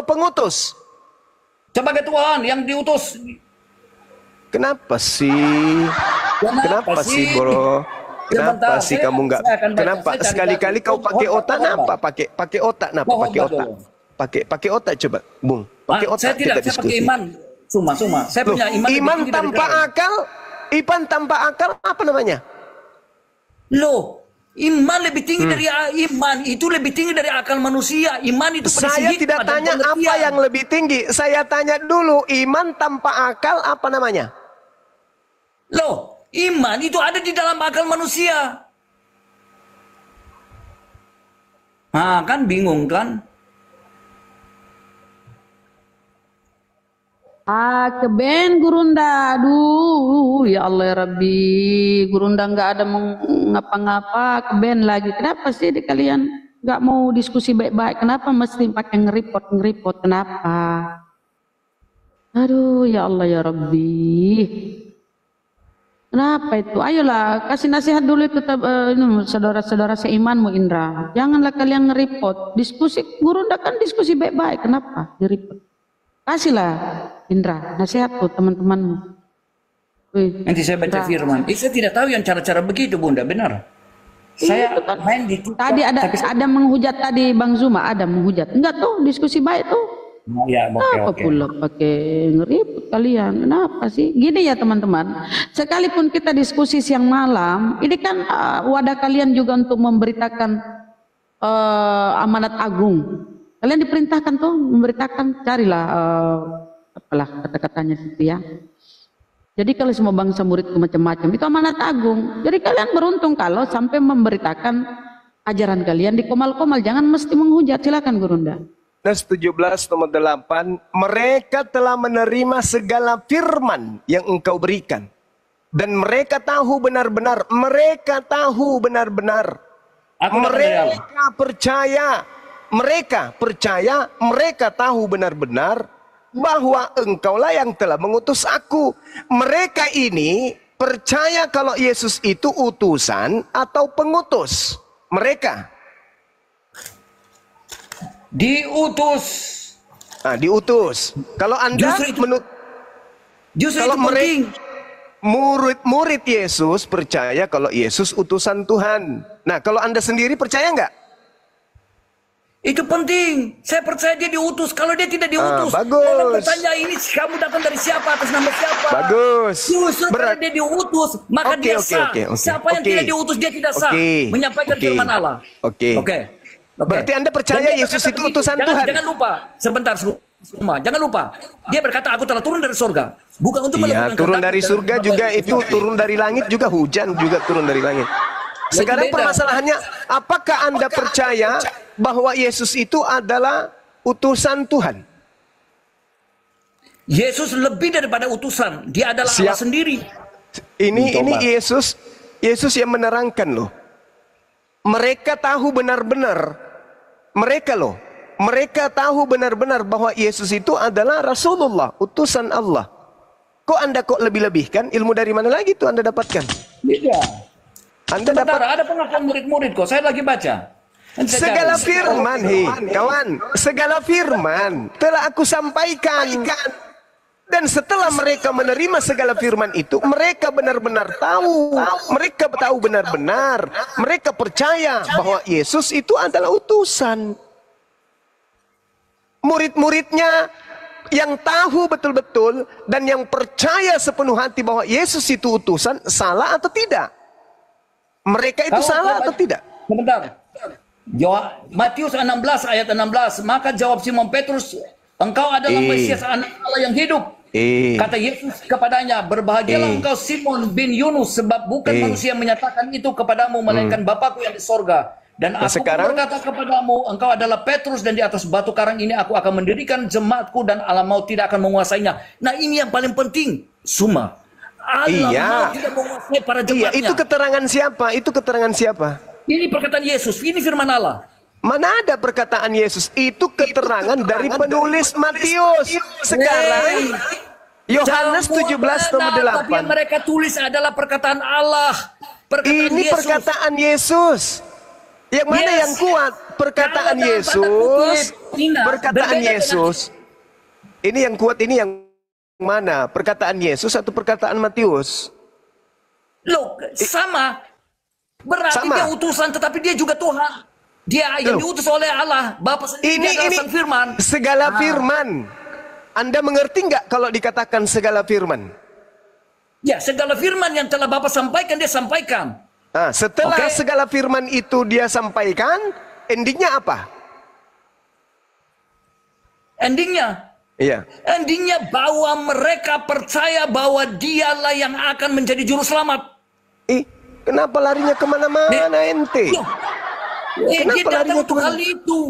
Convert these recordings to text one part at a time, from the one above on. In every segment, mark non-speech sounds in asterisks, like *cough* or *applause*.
atau pengutus? Sebagai Tuhan yang diutus. Kenapa sih? Kenapa Kenapa sih, bro? Kenapa Sebentar, sih saya- kamu nggak? Kenapa sekali-kali kau pakai otak? Kenapa pakai pakai otak? Kenapa pakai otak? Pakai pakai otak coba, Bung. Pakai Ah, otak saya tidak, kita saya pakai diskusi. iman. Cuma, cuma. Saya Loh, punya iman. iman tanpa akal, iman tanpa akal apa namanya? Loh, iman lebih tinggi dari iman itu lebih tinggi dari akal manusia. Iman itu pada Saya tidak tanya apa yang lebih tinggi. Saya tanya dulu, iman tanpa akal apa namanya? Loh, iman itu ada di dalam akal manusia. Ah, kan bingung kan? Ah, keben Gurunda. Aduh, ya Allah ya Rabbi. Gurunda nggak ada mau ngapa-ngapa, keben lagi. Kenapa sih di kalian nggak mau diskusi baik-baik? Kenapa mesti pakai ngeripot ngeripot? Kenapa? Aduh, ya Allah ya Rabbi. Kenapa itu? Ayolah, kasih nasihat dulu itu eh, saudara-saudara seimanmu Indra. Janganlah kalian ngeripot. Diskusi, Gurunda kan diskusi baik-baik. Kenapa diripot? Kasihlah Indra, nasihat tuh teman-temanmu. Nanti saya baca Indra. firman. Eh, saya tidak tahu yang cara-cara begitu, Bunda. Benar. Saya Iya, itu kan. main di TikTok, Tadi ada tapi ada menghujat tadi Bang Zuma, ada menghujat. Enggak tuh, diskusi baik tuh. Oh, ya, oke, Kenapa oke. pula pakai ngeriput kalian? Kenapa sih? Gini ya teman-teman, sekalipun kita diskusi siang malam, ini kan uh, wadah kalian juga untuk memberitakan uh, amanat agung. Kalian diperintahkan tuh memberitakan, carilah uh, apalah kata-katanya situ ya. Jadi kalau semua bangsa murid macam-macam itu amanat agung. Jadi kalian beruntung kalau sampai memberitakan ajaran kalian di komal-komal. Jangan mesti menghujat. Silakan Gurunda. Nas 17 nomor 8 Mereka telah menerima segala firman yang engkau berikan Dan mereka tahu benar-benar Mereka tahu benar-benar. Mereka percaya Mereka percaya Mereka tahu benar-benar Bahwa engkaulah yang telah mengutus aku Mereka ini percaya kalau Yesus itu utusan atau pengutus Mereka Diutus. Nah, diutus. Kalau Anda Justru itu- menurut Justru Kalau itu penting. murid-murid Yesus percaya kalau Yesus utusan Tuhan. Nah, kalau Anda sendiri percaya nggak? Itu penting. Saya percaya dia diutus. Kalau dia tidak diutus, Ah, bagus. dalam pertanyaan ini kamu datang dari siapa atas nama siapa? Bagus. Justru Berat- dia diutus, maka Oke, dia sah. oke, oke. Siapa yang Oke. tidak diutus dia tidak sah. Oke, Menyampaikan oke. firman Allah. Oke. Oke. Oke. Berarti Anda percaya Dan Yesus itu utusan jangan, Tuhan? Jangan lupa. Sebentar semua. Jangan lupa. Dia berkata aku telah turun dari surga. Bukan untuk Iya, melakukan turun kehendak dari surga juga itu turun dari langit juga hujan juga turun dari langit. Sekarang permasalahannya, apakah Anda percaya bahwa Yesus itu adalah utusan Tuhan? Yesus lebih daripada utusan. Dia adalah Siap. Allah sendiri. Ini ini Yesus Yesus yang menerangkan loh. Mereka tahu benar-benar mereka loh. Mereka tahu benar-benar bahwa Yesus itu adalah Rasulullah, utusan Allah. Kok Anda kok lebih-lebihkan? Ilmu dari mana lagi tuh Anda dapatkan? Tidak. Anda Sebentar, dapat ada pengakuan murid-murid kok. Saya lagi baca. Segala firman, hei kawan, segala firman telah aku sampaikan. Dan setelah mereka menerima segala firman itu, mereka benar-benar tahu, mereka tahu benar-benar, mereka percaya bahwa Yesus itu adalah utusan. Murid-muridnya yang tahu betul-betul dan yang percaya sepenuh hati bahwa Yesus itu utusan, salah atau tidak? Mereka itu salah atau tidak? Sebentar. Matius 16 ayat 16. Maka jawab Simon Petrus, engkau adalah Eh. Mesias anak Allah yang hidup. Eh. Kata Yesus kepadanya, berbahagialah Eh. engkau Simon bin Yunus sebab bukan Eh. Hmm. manusia menyatakan itu kepadamu melainkan Bapakku yang di sorga. Dan Nah, aku sekarang- berkata kepadamu, engkau adalah Petrus dan di atas batu karang ini aku akan mendirikan jemaatku dan alam maut tidak akan menguasainya. Nah ini yang paling penting, Suma. Alam Iya. maut tidak menguasai para Iya, jemaatnya. itu keterangan siapa? Itu keterangan siapa? Ini perkataan Yesus, ini firman Allah. Mana ada perkataan Yesus? Itu keterangan dari penulis Matius. Sekarang Yohanes Campur 17 nomor tanah, Tapi yang 8. mereka tulis adalah perkataan Allah. Perkataan Ini Yesus. perkataan Yesus. Yang mana Yes. yang kuat? perkataan Kalau Yesus, kutip, perkataan berbeda dengan- Yesus, ini yang kuat ini yang mana? Perkataan Yesus atau perkataan Matius? Loh, sama. Berarti Sama. dia utusan tetapi dia juga Tuhan. Dia yang diutus oleh Allah. Bapa sendiri Ini ini sang firman. segala Ah. firman. Anda mengerti nggak kalau dikatakan segala firman? Ya, segala firman yang telah Bapak sampaikan dia sampaikan. Nah, setelah Oke. segala firman itu dia sampaikan, endingnya apa? Endingnya, Iya. endingnya bahwa mereka percaya bahwa dialah yang akan menjadi juru selamat. Ih, kenapa larinya ke mana-mana ente? Loh, eh, Kenapa dia larinya ke mana? hal itu.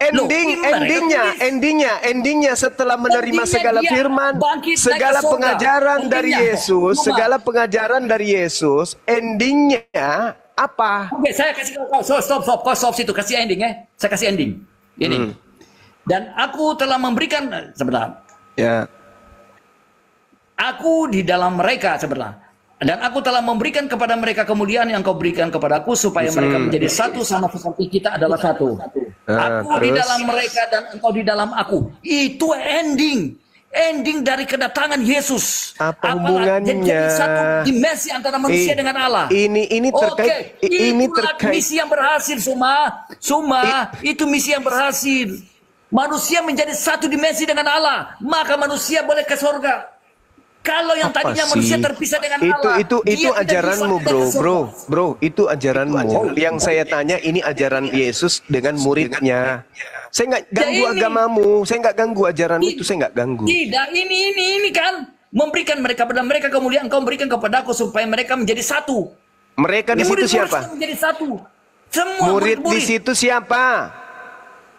Ending, Loh, endingnya, endingnya, endingnya setelah menerima Endingnya segala firman, segala pengajaran dari Endingnya. Yesus, Cuma. segala pengajaran dari Yesus, endingnya apa? Oke, saya kasih kau stop, stop, stop, kau stop situ, kasih ending ya. Saya kasih ending. Ini. Hmm. Dan aku telah memberikan sebentar. Ya, Aku di dalam mereka sebentar. Dan aku telah memberikan kepada mereka kemuliaan yang kau berikan kepadaku supaya mereka menjadi satu sama seperti kita adalah satu. Ah, aku di dalam mereka dan engkau di dalam aku. Itu ending. Ending dari kedatangan Yesus. Apa hubungannya? Jadi satu dimensi antara manusia I- dengan Allah. ini- ini terkait- Oke, ini terkait- misi yang berhasil, Suma. Suma, itu misi yang berhasil. Manusia menjadi satu dimensi dengan Allah, maka manusia boleh ke surga. Kalau yang apa tadinya sih? manusia terpisah dengan itu, Allah, Itu, dia itu tidak ajaranmu, bro, bro, bro, itu ajaranmu. Yang saya tanya ini ajaran Yesus dengan muridnya. Saya nggak ganggu Ya ini. agamamu, saya nggak ganggu ajaran itu, saya nggak ganggu. Tidak, ini ini ini kan memberikan mereka pada mereka kemuliaan engkau berikan kepadaku supaya mereka menjadi satu. Mereka di Ya, situ murid-murid siapa? semua menjadi satu. Semua Murid di murid-murid, situ siapa?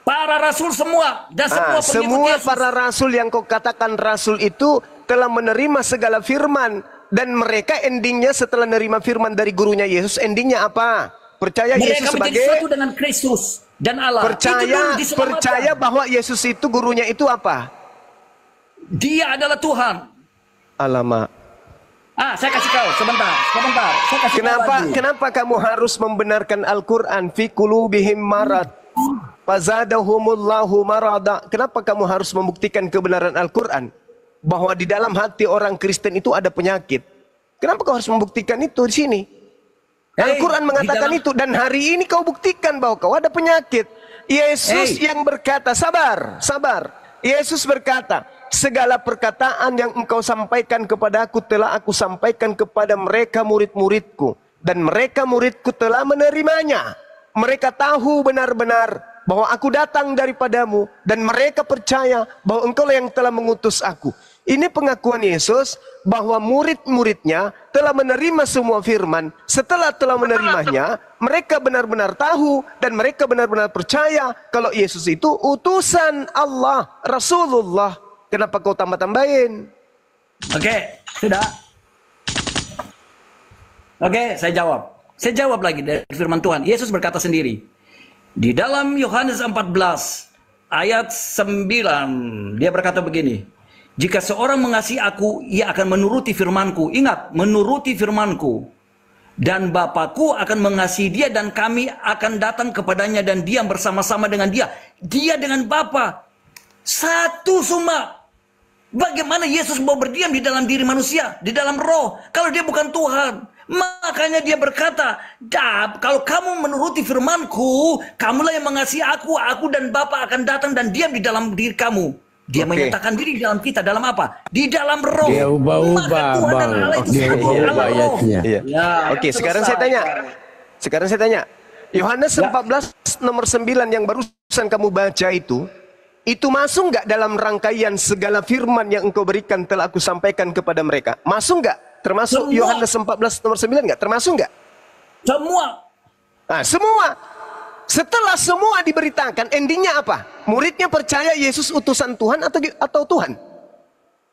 para rasul semua dan semua Ah, pengikut semua Yesus. para rasul yang kau katakan rasul itu telah menerima segala firman dan mereka endingnya setelah menerima firman dari gurunya Yesus endingnya apa? Percaya mereka Yesus sebagai satu dengan Kristus dan Allah. Percaya percaya bahwa Yesus itu gurunya itu apa? Dia adalah Tuhan. Alamak. Ah, saya kasih kau sebentar, sebentar. Saya kasih kau Kenapa lagi. kenapa kamu harus membenarkan Al-Qur'an fi qulubihim marad? Fazadahumullahu marada. Kenapa kamu harus membuktikan kebenaran Al-Qur'an bahwa di dalam hati orang Kristen itu ada penyakit? Kenapa kau harus membuktikan itu di sini? Hey, Al-Quran mengatakan dalam- itu dan hari ini kau buktikan bahwa kau ada penyakit. Yesus Hey. yang berkata, sabar, sabar. Yesus berkata, segala perkataan yang engkau sampaikan kepada aku telah aku sampaikan kepada mereka murid-muridku. Dan mereka muridku telah menerimanya. Mereka tahu benar-benar bahwa aku datang daripadamu dan mereka percaya bahwa engkau yang telah mengutus aku. Ini pengakuan Yesus bahwa murid-muridnya telah menerima semua firman. Setelah telah menerimanya, mereka benar-benar tahu dan mereka benar-benar percaya kalau Yesus itu utusan Allah, Rasulullah. Kenapa kau tambah-tambahin? Oke, sudah. Oke, saya jawab. Saya jawab lagi dari firman Tuhan. Yesus berkata sendiri. Di dalam Yohanes 14 ayat 9 dia berkata begini. Jika seorang mengasihi aku, ia akan menuruti firmanku. Ingat, menuruti firmanku. Dan Bapakku akan mengasihi dia dan kami akan datang kepadanya dan diam bersama-sama dengan dia. Dia dengan Bapa. Satu semua. Bagaimana Yesus mau berdiam di dalam diri manusia, di dalam roh, kalau dia bukan Tuhan? Makanya dia berkata, Dab, kalau kamu menuruti firmanku, kamulah yang mengasihi aku, aku dan Bapa akan datang dan diam di dalam diri kamu. Dia Oke. menyatakan diri di dalam kita, dalam apa? Di dalam roh. Dia ubah-ubah, Bang. Dia ubah-ubah ayatnya. Iya. Ya, Oke, sekarang saya tanya. Sekarang saya tanya. Yohanes Ya. 14 nomor 9 yang barusan kamu baca itu, itu masuk nggak dalam rangkaian segala firman yang engkau berikan telah aku sampaikan kepada mereka? Masuk nggak? Termasuk. Yohanes 14 nomor 9 nggak? Termasuk nggak? Semua. Nah, semua. Setelah semua diberitakan, endingnya apa? Muridnya percaya Yesus utusan Tuhan atau atau Tuhan?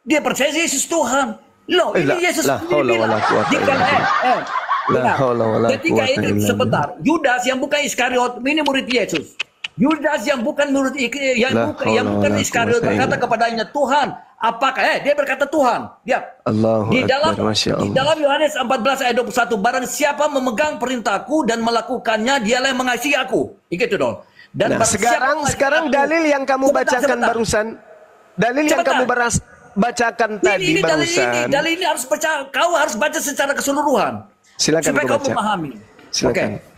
Dia percaya Yesus Tuhan. Loh, Eh, ini la- Yesus la sendiri bilang. Jika, eh, eh, La Ketika itu sebentar, Yudas yang bukan Iskariot, ini murid Yesus. Yudas yang bukan murid yang bukan yang bukan Iskariot berkata kepadanya, "Tuhan, apakah eh dia berkata Tuhan." Dia Allahu di dalam Akbar, Masya di Allah. dalam Yohanes 14 ayat 21 barang siapa memegang perintahku dan melakukannya dialah yang mengasihi aku. Begitu dong. Dan Nah, sekarang sekarang aku- dalil yang kamu Sebentar, bacakan sebentar. barusan, dalil yang Sebentar. kamu beras, bacakan tadi ini, ini dalil ini, barusan. dalil ini harus baca, kau harus baca secara keseluruhan. Silakan supaya kau baca. memahami. Silakan. Oke.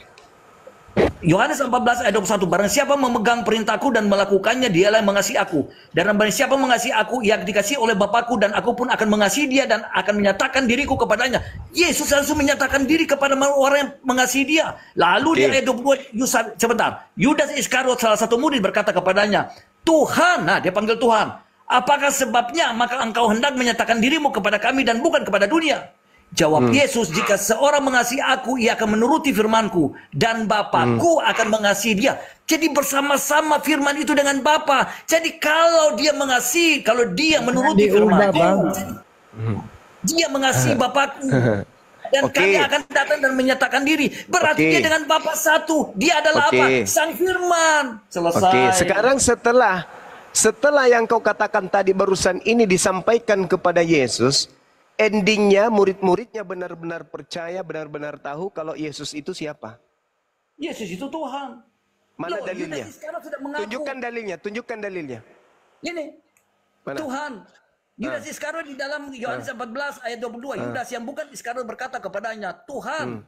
Yohanes 14 ayat 21 Barang siapa memegang perintahku dan melakukannya dialah yang mengasihi aku. Dan barang siapa mengasihi aku ia dikasihi oleh Bapakku Dan aku pun akan mengasihi dia dan akan menyatakan diriku kepadanya. Yesus langsung menyatakan diri kepada orang yang mengasihi dia. Lalu di Oke. ayat 22 Yudas, sebentar. Yudas Iskariot salah satu murid berkata kepadanya Tuhan, nah dia panggil Tuhan Apakah sebabnya maka engkau hendak menyatakan dirimu kepada kami dan bukan kepada dunia Jawab Yesus, jika seorang mengasihi aku, ia akan menuruti firmanku. Dan Bapakku akan mengasihi dia. Jadi bersama-sama firman itu dengan Bapa. Jadi kalau dia mengasihi, kalau dia menuruti diubah, firmanku, Bang. dia mengasihi *laughs* Bapakku. Dan Oke. kami akan datang dan menyatakan diri. Berarti Oke. dia dengan Bapa satu. Dia adalah Oke. apa? Sang firman. Selesai. Oke, sekarang setelah setelah yang kau katakan tadi barusan ini disampaikan kepada Yesus, endingnya murid-muridnya benar-benar percaya, benar-benar tahu kalau Yesus itu siapa. Yesus itu Tuhan. Mana Loh, dalilnya? Tunjukkan dalilnya, tunjukkan dalilnya. Ini Mana? Tuhan. Yudas Iskariot di dalam Yohanes 14 ayat 22. Yudas yang bukan Iskariot berkata kepadanya, Tuhan.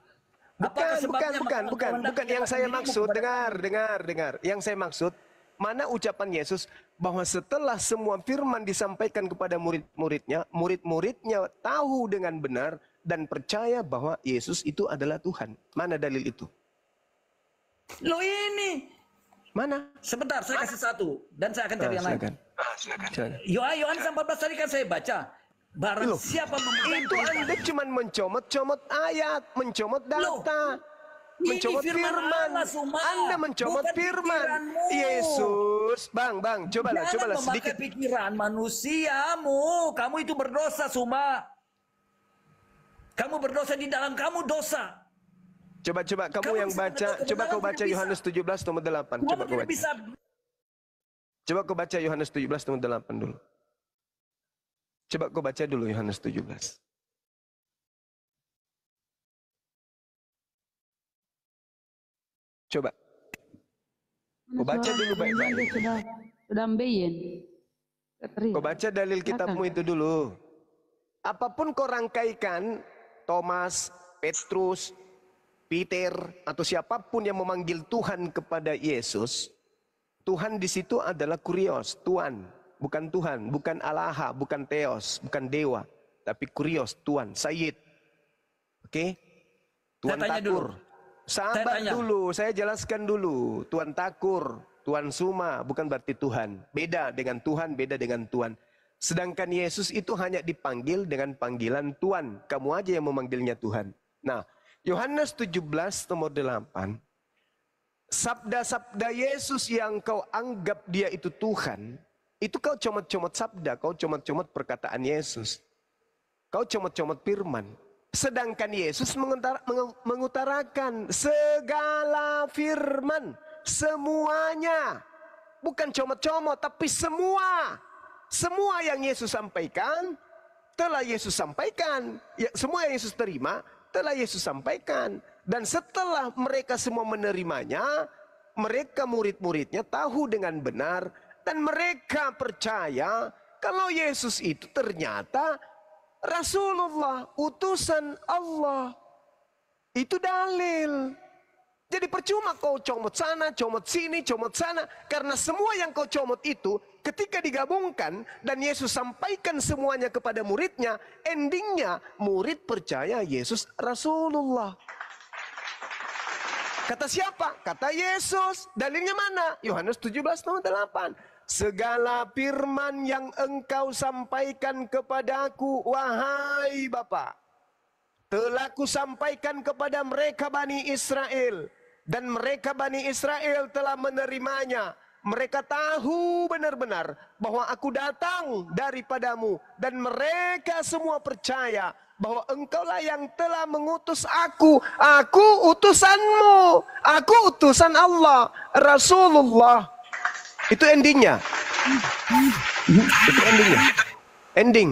Apakah Bukan, bukan, bukan, bukan, bukan yang saya maksud. Dengar, dengar, dengar. Yang saya maksud, mana ucapan Yesus bahwa setelah semua firman disampaikan kepada murid-muridnya, murid-muridnya tahu dengan benar dan percaya bahwa Yesus itu adalah Tuhan. Mana dalil itu? Lo ini. Mana? Sebentar, saya kasih satu. Dan saya akan cari Ah, yang lain. silakan. Silakan. Yo- Yohanes 14 tadi kan saya baca. Barang Loh, siapa memegang Itu Anda cuma mencomot-comot ayat, mencomot data. Ini Mencomot firman firman. Allah, Suma. Anda mencomot Bukan firman. pikiranmu. Yesus, Bang, Bang, cobalah, Jangan cobalah sedikit. pikiran manusiamu. Kamu itu berdosa, Suma. Kamu berdosa di dalam kamu dosa. Coba coba kamu, Kamu yang baca, coba kau baca. Yohanes 17 nomor 8. Kamu Coba kau baca. bisa Coba kau baca Yohanes 17 nomor 8 dulu. Coba kau baca dulu Yohanes 17. Coba. Kau baca dulu baik-baik. Sudah sudah. Kau baca dalil kitabmu itu dulu. Apa pun kau rangkaikan, Thomas, Petrus, Peter, atau siapa pun yang memanggil Tuhan kepada Yesus, Tuhan di situ adalah kurios, Tuhan, bukan Tuhan, bukan Allah, bukan Theos, bukan dewa, tapi kurios, Tuhan, Sayyid. Oke? Tuhan tanya Takur. dulu. Sahabat Saya tanya. dulu, saya jelaskan dulu. Tuhan Takur, Tuhan Suma bukan berarti Tuhan. Beda dengan Tuhan, beda dengan Tuhan. Sedangkan Yesus itu hanya dipanggil dengan panggilan Tuhan. Kamu aja yang memanggilnya Tuhan. Nah, Yohanes 17 nomor 8. Sabda-sabda Yesus yang kau anggap dia itu Tuhan, itu kau comot-comot sabda, kau comot-comot perkataan Yesus. Kau comot-comot firman. Sedangkan Yesus mengutara- mengu- mengutarakan segala firman. Semuanya. Bukan comot-comot, tapi semua. Semua yang Yesus sampaikan, telah Yesus sampaikan. Ya, semua yang Yesus terima, telah Yesus sampaikan. Dan setelah mereka semua menerimanya, mereka murid-muridnya tahu dengan benar. Dan mereka percaya kalau Yesus itu ternyata Rasulullah, utusan Allah. Itu dalil. Jadi percuma kau comot sana, comot sini, comot sana. Karena semua yang kau comot itu ketika digabungkan dan Yesus sampaikan semuanya kepada muridnya. Endingnya murid percaya Yesus Rasulullah. Kata siapa? Kata Yesus. Dalilnya mana? Yohanes 17 nomor 8. Segala firman yang engkau sampaikan kepadaku, wahai Bapa, telah kusampaikan kepada mereka Bani Israel. Dan mereka Bani Israel telah menerimanya. Mereka tahu benar-benar bahwa aku datang daripadamu. Dan mereka semua percaya bahwa engkaulah yang telah mengutus aku. Aku utusanmu. Aku utusan Allah. Rasulullah. Itu endingnya. Itu endingnya. Ending.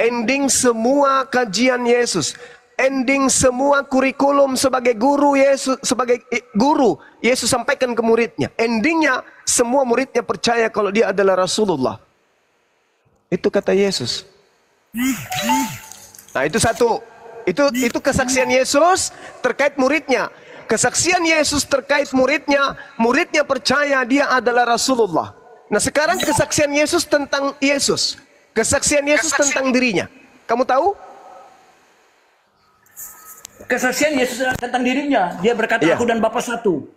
Ending semua kajian Yesus. ending semua kurikulum sebagai guru Yesus sebagai guru Yesus sampaikan ke muridnya. Endingnya semua muridnya percaya kalau dia adalah Rasulullah. Itu kata Yesus. Nah, itu satu. Itu itu kesaksian Yesus terkait muridnya. Kesaksian Yesus terkait muridnya, muridnya percaya dia adalah Rasulullah. Nah, sekarang kesaksian Yesus tentang Yesus. Kesaksian Yesus tentang dirinya. Kamu tahu? Kesaksian Yesus tentang dirinya. Dia berkata, Iya. aku dan Bapa satu.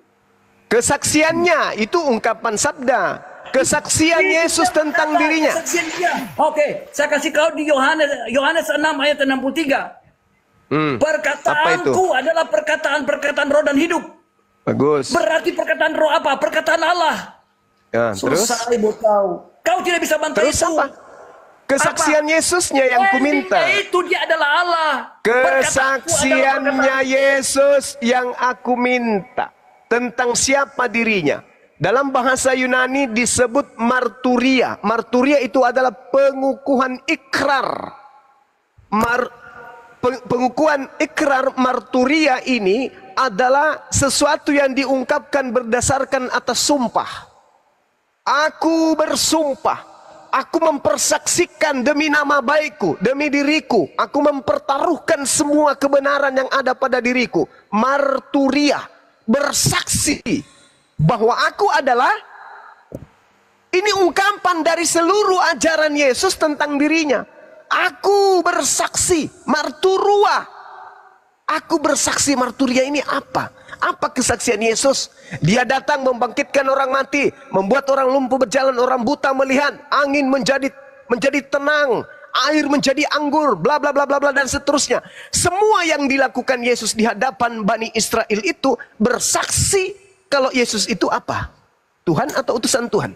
Kesaksiannya itu ungkapan sabda. Kesaksian Yesus tentang dirinya. Kesaksian dia. Oke, saya kasih kau di Yohanes Yohanes 6 ayat 63. Hmm. Perkataanku adalah perkataan-perkataan roh dan hidup. Bagus. Berarti perkataan roh apa? Perkataan Allah. Ya, terus Selesai buat kau. Kau tidak bisa bantah terus itu. apa? Kesaksian Yesusnya yang kuminta. Endingnya itu dia adalah Allah. Kesaksiannya adalah Yesus yang aku minta tentang siapa dirinya. Dalam bahasa Yunani disebut marturia. Marturia itu adalah pengukuhan ikrar. Mar, pengukuhan ikrar marturia ini adalah sesuatu yang diungkapkan berdasarkan atas sumpah. Aku bersumpah, aku mempersaksikan demi nama baikku, demi diriku, aku mempertaruhkan semua kebenaran yang ada pada diriku. Marturia, bersaksi bahwa aku adalah ini ungkapan dari seluruh ajaran Yesus tentang dirinya. Aku bersaksi, marturua. Aku bersaksi marturia ini apa? Apa kesaksian Yesus? Dia datang membangkitkan orang mati, membuat orang lumpuh berjalan, orang buta melihat, angin menjadi menjadi tenang, air menjadi anggur, bla bla bla bla bla dan seterusnya. Semua yang dilakukan Yesus di hadapan Bani Israel itu bersaksi kalau Yesus itu apa? Tuhan atau utusan Tuhan?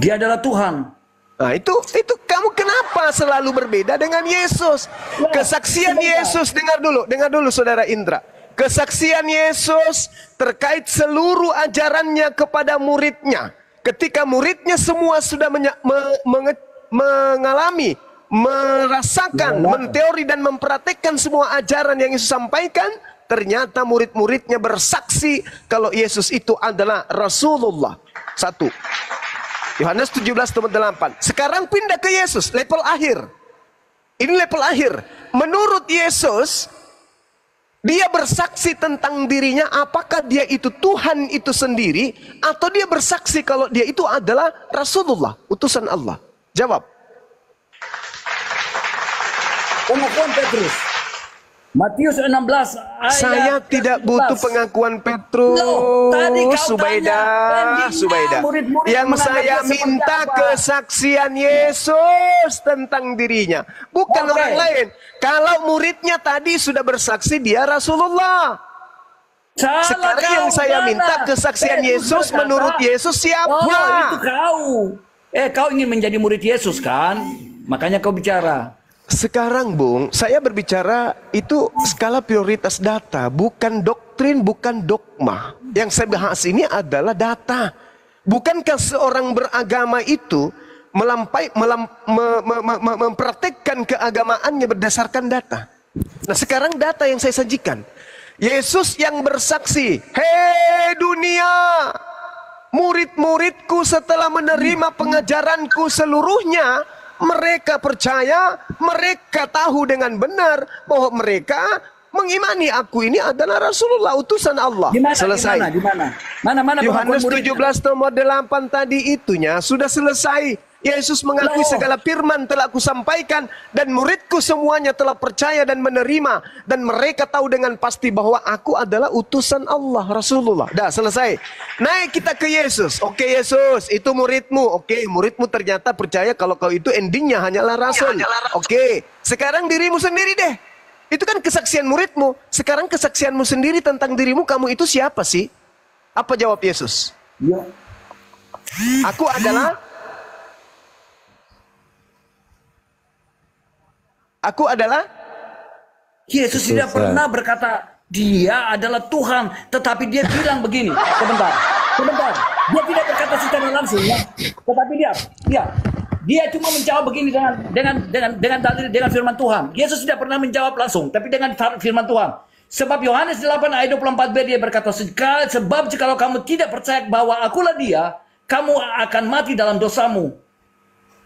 Dia adalah Tuhan. Nah itu itu kamu kenapa selalu berbeda dengan Yesus? Kesaksian Yesus dengar dulu, dengar dulu saudara Indra. Kesaksian Yesus terkait seluruh ajarannya kepada muridnya. Ketika muridnya semua sudah menya- me- menge- mengalami, merasakan, menteori dan mempraktekkan semua ajaran yang Yesus sampaikan, ternyata murid-muridnya bersaksi kalau Yesus itu adalah Rasulullah. Satu. Yohanes 17 ayat 8. Sekarang pindah ke Yesus, level akhir. Ini level akhir. Menurut Yesus, dia bersaksi tentang dirinya apakah dia itu Tuhan itu sendiri atau dia bersaksi kalau dia itu adalah Rasulullah, utusan Allah. Jawab. Pengakuan Petrus. Matius 16 ayat Saya tidak 11. butuh pengakuan Petrus, Loh, tadi kau Subaida, tanya, Subaida. Yang saya minta apa? kesaksian Yesus tentang dirinya, bukan Oke. orang lain. Kalau muridnya tadi sudah bersaksi dia Rasulullah. Salah Sekarang kau, yang saya mana? minta kesaksian Petrus Yesus berkata, menurut Yesus siapa? Oh, itu kau. Eh, kau ingin menjadi murid Yesus kan? Makanya kau bicara. Sekarang Bung, saya berbicara itu skala prioritas data, bukan doktrin, bukan dogma. Yang saya bahas ini adalah data. Bukankah seorang beragama itu melampai, melam, me, me, me, me- mempraktekkan keagamaannya berdasarkan data? Nah sekarang data yang saya sajikan. Yesus yang bersaksi, Hei dunia, murid-muridku setelah menerima pengajaranku seluruhnya, mereka percaya, mereka tahu dengan benar bahwa mereka mengimani aku ini adalah Rasulullah utusan Allah. Di mana? Selesai. Di mana? Mana? Mana Yohanes pengakuan muridnya? 17 nomor 8 tadi itunya sudah selesai. Yesus mengakui segala firman telah aku sampaikan dan muridku semuanya telah percaya dan menerima dan mereka tahu dengan pasti bahwa aku adalah utusan Allah Rasulullah. Dah selesai. Naik kita ke Yesus. Oke Yesus, itu muridmu. Oke, muridmu ternyata percaya kalau kau itu endingnya hanyalah rasul. Oke, sekarang dirimu sendiri deh. Itu kan kesaksian muridmu. Sekarang kesaksianmu sendiri tentang dirimu kamu itu siapa sih? Apa jawab Yesus? Ya. Aku adalah Aku adalah Yesus tidak pernah berkata dia adalah Tuhan, tetapi dia bilang begini. Sebentar, sebentar. Dia tidak berkata secara langsung, ya. Tetapi dia, dia Dia cuma menjawab begini dengan dengan dengan dengan dalil dengan firman Tuhan. Yesus tidak pernah menjawab langsung, tapi dengan firman Tuhan. Sebab Yohanes 8 ayat 24b dia berkata, sebab jikalau kamu tidak percaya bahwa akulah dia, kamu akan mati dalam dosamu.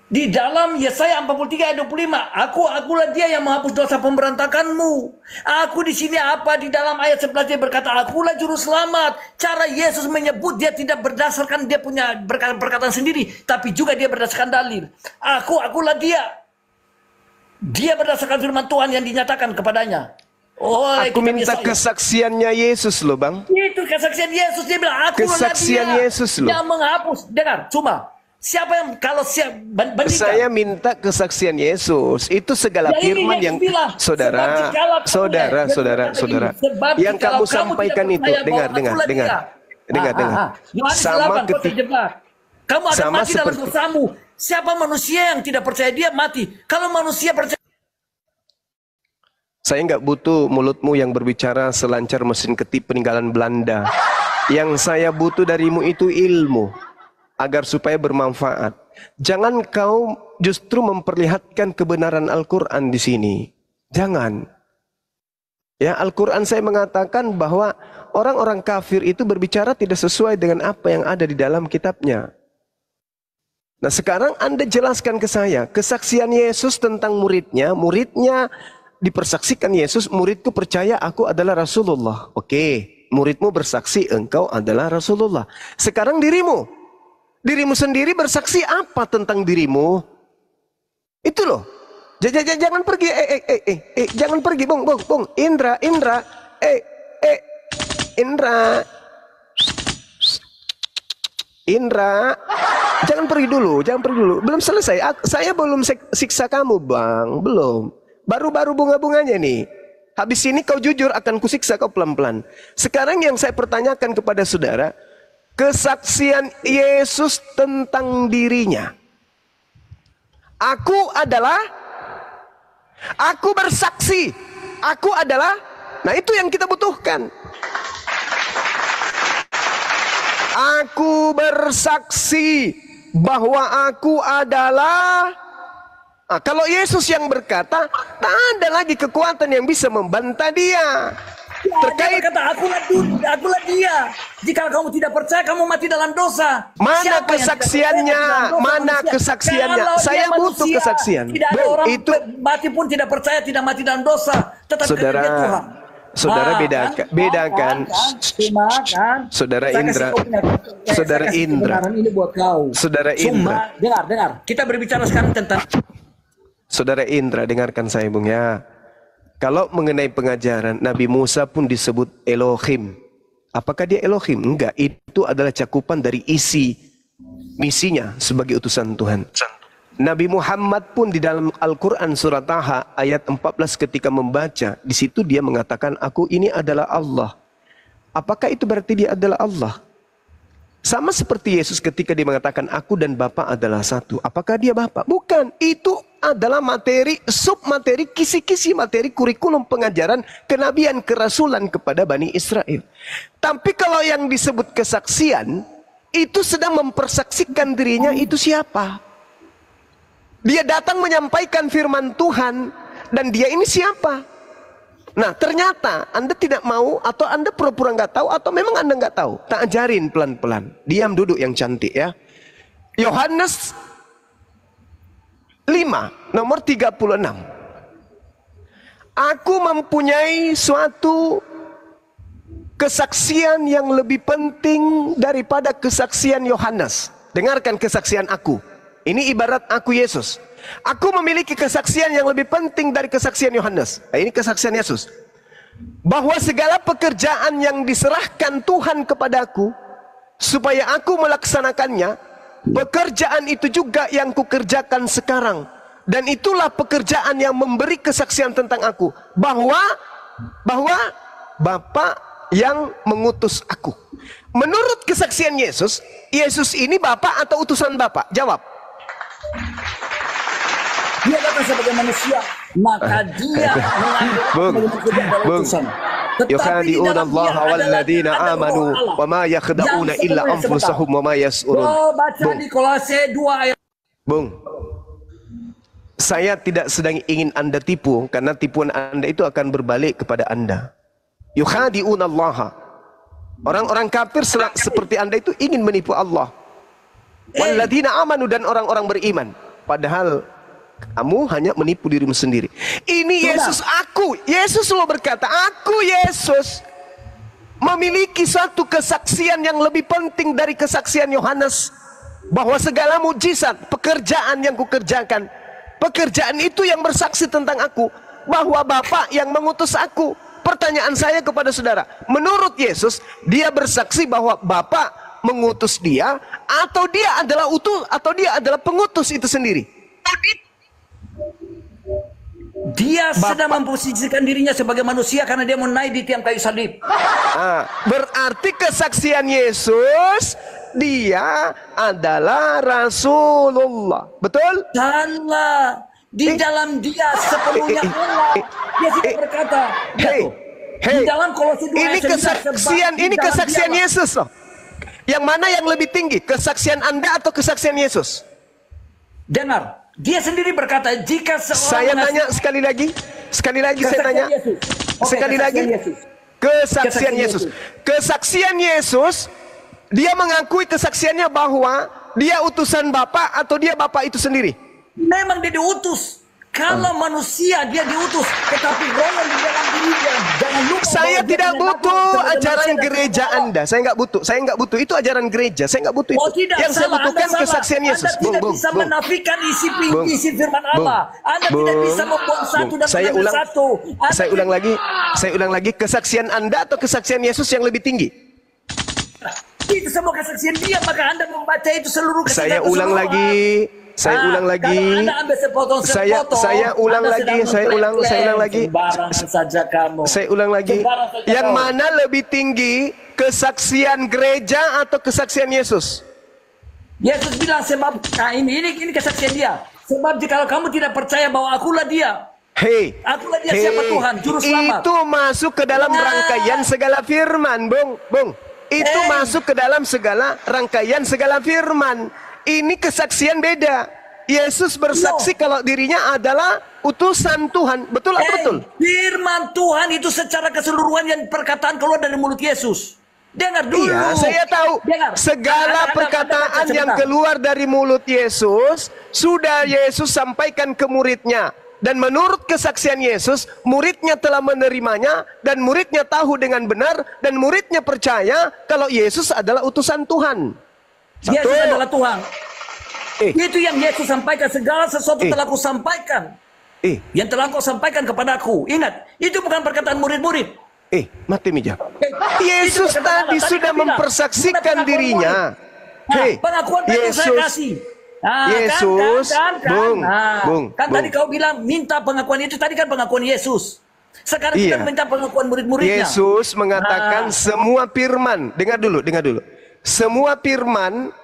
Di dalam Yesaya 43 ayat 25, aku akulah dia yang menghapus dosa pemberontakanmu. Aku di sini apa di dalam ayat 11 dia berkata, akulah juru selamat. Cara Yesus menyebut dia tidak berdasarkan dia punya perkataan sendiri, tapi juga dia berdasarkan dalil. Aku akulah dia. Dia berdasarkan firman Tuhan yang dinyatakan kepadanya. Oh, aku minta Yesaya. kesaksiannya Yesus loh, Bang. Itu kesaksian Yesus dia bilang, aku kesaksian dia Yesus loh. Yang menghapus. Dengar, cuma Siapa yang kalau siap bandingkan? Saya minta kesaksian Yesus. Itu segala ya, firman yang, bilang, saudara, saudara, saudara, saudara, yang kamu sampaikan itu. Dengar, dengar, dengar, dengar, dengar. Sama ketika kamu ada mati dalam dosamu. Siapa manusia yang tidak percaya dia mati? Kalau manusia percaya saya nggak butuh mulutmu yang berbicara selancar mesin ketip peninggalan Belanda. Yang saya butuh darimu itu ilmu agar supaya bermanfaat. Jangan kau justru memperlihatkan kebenaran Al-Quran di sini. Jangan. Ya, Al-Quran saya mengatakan bahwa orang-orang kafir itu berbicara tidak sesuai dengan apa yang ada di dalam kitabnya. Nah sekarang Anda jelaskan ke saya, kesaksian Yesus tentang muridnya, muridnya dipersaksikan Yesus, muridku percaya aku adalah Rasulullah. Oke, muridmu bersaksi engkau adalah Rasulullah. Sekarang dirimu, Dirimu sendiri bersaksi apa tentang dirimu? Itu loh. Jangan, pergi, eh, eh, eh, eh, eh, jangan pergi, bung, bung, bung, Indra, Indra, eh, eh, Indra, Indra, jangan pergi dulu, jangan pergi dulu. Belum selesai, saya belum siksa kamu, bang, belum. Baru-baru bunga-bunganya nih. Habis ini kau jujur akan kusiksa kau pelan-pelan. Sekarang yang saya pertanyakan kepada saudara, kesaksian Yesus tentang dirinya. Aku adalah aku bersaksi. Aku adalah Nah, itu yang kita butuhkan. Aku bersaksi bahwa aku adalah Nah, kalau Yesus yang berkata, tak ada lagi kekuatan yang bisa membantah dia. Terkait kata akulah akulah dia. Jika kamu tidak percaya kamu mati dalam dosa. Mana Siapa kesaksiannya? Dosa, Mana manusia? kesaksiannya? Kalau Saya butuh kesaksian. Tidak ada orang itu mati pun tidak percaya tidak mati dalam dosa. Tetap Saudara, Tuhan. Saudara ah, bedakan, kan, bedakan. Kan, cuma kan. Saudara Indra, Saudara Indra. Ini buat kau. Saudara Indra. dengar, dengar. Kita berbicara sekarang tentang. Saudara Indra, dengarkan saya, Bung ya. Kalau mengenai pengajaran Nabi Musa pun disebut Elohim. Apakah dia Elohim? Enggak, itu adalah cakupan dari isi misinya sebagai utusan Tuhan. Nabi Muhammad pun di dalam Al-Quran surat Taha ayat 14 ketika membaca, di situ dia mengatakan, aku ini adalah Allah. Apakah itu berarti dia adalah Allah? Sama seperti Yesus ketika dia mengatakan aku dan Bapa adalah satu. Apakah dia Bapa? Bukan. Itu adalah materi, sub materi, kisi-kisi materi kurikulum pengajaran kenabian kerasulan kepada Bani Israel. Tapi kalau yang disebut kesaksian, itu sedang mempersaksikan dirinya itu siapa? Dia datang menyampaikan firman Tuhan dan dia ini siapa? Nah ternyata Anda tidak mau atau Anda pura-pura nggak tahu atau memang Anda nggak tahu. Tak ajarin pelan-pelan. Diam duduk yang cantik ya. Yohanes 5 nomor 36. Aku mempunyai suatu kesaksian yang lebih penting daripada kesaksian Yohanes. Dengarkan kesaksian aku. Ini ibarat aku Yesus. Aku memiliki kesaksian yang lebih penting dari kesaksian Yohanes. Nah, ini kesaksian Yesus. Bahwa segala pekerjaan yang diserahkan Tuhan kepadaku supaya aku melaksanakannya, pekerjaan itu juga yang kukerjakan sekarang. Dan itulah pekerjaan yang memberi kesaksian tentang aku bahwa bahwa Bapa yang mengutus aku. Menurut kesaksian Yesus, Yesus ini Bapak atau utusan Bapak? Jawab. Dia datang sebagai manusia, maka eh. dia *laughs* mengambil keputusan. Tetapi di dalam Allah waladina amanu wa ma yakhda'una illa anfusahum wa ma yas'urun. Bung. Bung. Saya tidak sedang ingin Anda tipu karena tipuan Anda itu akan berbalik kepada Anda. Yukhadi'un Allah. Orang-orang kafir seperti Anda itu ingin menipu Allah. Eh. Waladina amanu dan orang-orang beriman. Padahal kamu hanya menipu dirimu sendiri. Ini Yesus aku. Yesus lo berkata, aku Yesus memiliki satu kesaksian yang lebih penting dari kesaksian Yohanes bahwa segala mujizat pekerjaan yang kukerjakan pekerjaan itu yang bersaksi tentang aku bahwa Bapak yang mengutus aku pertanyaan saya kepada saudara menurut Yesus dia bersaksi bahwa Bapak mengutus dia atau dia adalah utuh atau dia adalah pengutus itu sendiri Dia sedang memposisikan dirinya sebagai manusia karena dia mau naik di tiang kayu salib. Ah, berarti kesaksian Yesus dia adalah Rasulullah. Betul? Salah. Di Eh. dalam dia sepenuhnya Eh, eh, Allah. eh, Dia tidak eh, berkata. Tuh. hei. Di dalam Kolose 2 Ini ayat 9, kesaksian, ini kesaksian dialah- Yesus loh. Yang mana yang lebih tinggi? Kesaksian Anda atau kesaksian Yesus? Dengar. Dia sendiri berkata, jika seorang Saya tanya sekali lagi. Sekali lagi saya Kesaksian tanya. Yesus. Oke, Sekali lagi. Yesus. Kesaksian Kesaksian Yesus. Yesus. Kesaksian Yesus dia mengakui kesaksiannya bahwa dia utusan Bapak atau dia Bapak itu sendiri. Memang dia diutus. Kalau Ah. manusia dia diutus, tetapi yang di dalam dirinya jangan lupa. Saya tidak butuh ajaran gereja. Anda. Saya nggak butuh. Saya nggak butuh. Itu ajaran gereja. Saya nggak butuh itu. Oh tidak, Yang saya salah, butuhkan Anda salah. kesaksian Yesus. Anda tidak bisa menafikan isi Bung. isi firman Bung. Allah. Anda tidak Bung. bisa membuang satu Bung. dan saya ulang, satu. Anda saya ulang tidak- lagi. Saya ulang lagi. Kesaksian Anda atau kesaksian Yesus yang lebih tinggi? Itu semua kesaksian dia, maka Anda membaca itu seluruh Saya kesaksian ulang keseluruhan. lagi. Saya Ah, ulang lagi. Anda ambil sepotong Saya- sepotong, saya ulang Anda lagi, saya ulang, saya ulang lagi. Saja kamu. Saya ulang lagi. Yang kamu. mana lebih tinggi? Kesaksian gereja atau kesaksian Yesus? Yesus bilang sebab nah ini ini ini kesaksian dia. Sebab jika kamu tidak percaya bahwa akulah dia, Hei, akulah dia siapa Tuhan, juru selamat. Itu masuk ke dalam Nah. rangkaian segala firman, Bung. Bung, itu Eh. masuk ke dalam segala rangkaian segala firman. Ini kesaksian beda. Yesus bersaksi kalau dirinya adalah utusan Tuhan. Betul atau Eh, betul? Firman Tuhan itu secara keseluruhan yang perkataan keluar dari mulut Yesus. Dengar dulu. Iya, saya tahu. Dengar. Segala Anda- Anda- perkataan Anda- yang sebentar. keluar dari mulut Yesus sudah Yesus sampaikan ke muridnya. Dan menurut kesaksian Yesus, muridnya telah menerimanya dan muridnya tahu dengan benar dan muridnya percaya kalau Yesus adalah utusan Tuhan. Yesus Satu. adalah Tuhan. Eh. Itu yang Yesus sampaikan. Segala sesuatu Eh. telah aku sampaikan. Eh, Yang telah kau sampaikan kepadaku. Ingat, itu bukan perkataan murid-murid. eh, mati meja. Eh, Yesus tadi Allah. sudah mempersaksikan dirinya. murid. Nah, Hei, pengakuan tadi saya Yesus- kasih. Nah, Yesus, kan, kan, kan, Bung, Nah, Bung, kan Bung. tadi kau bilang minta pengakuan itu tadi kan pengakuan Yesus. Sekarang kita Iya. minta pengakuan murid-muridnya. Yesus mengatakan Nah. semua firman. Dengar dulu, dengar dulu. Semua firman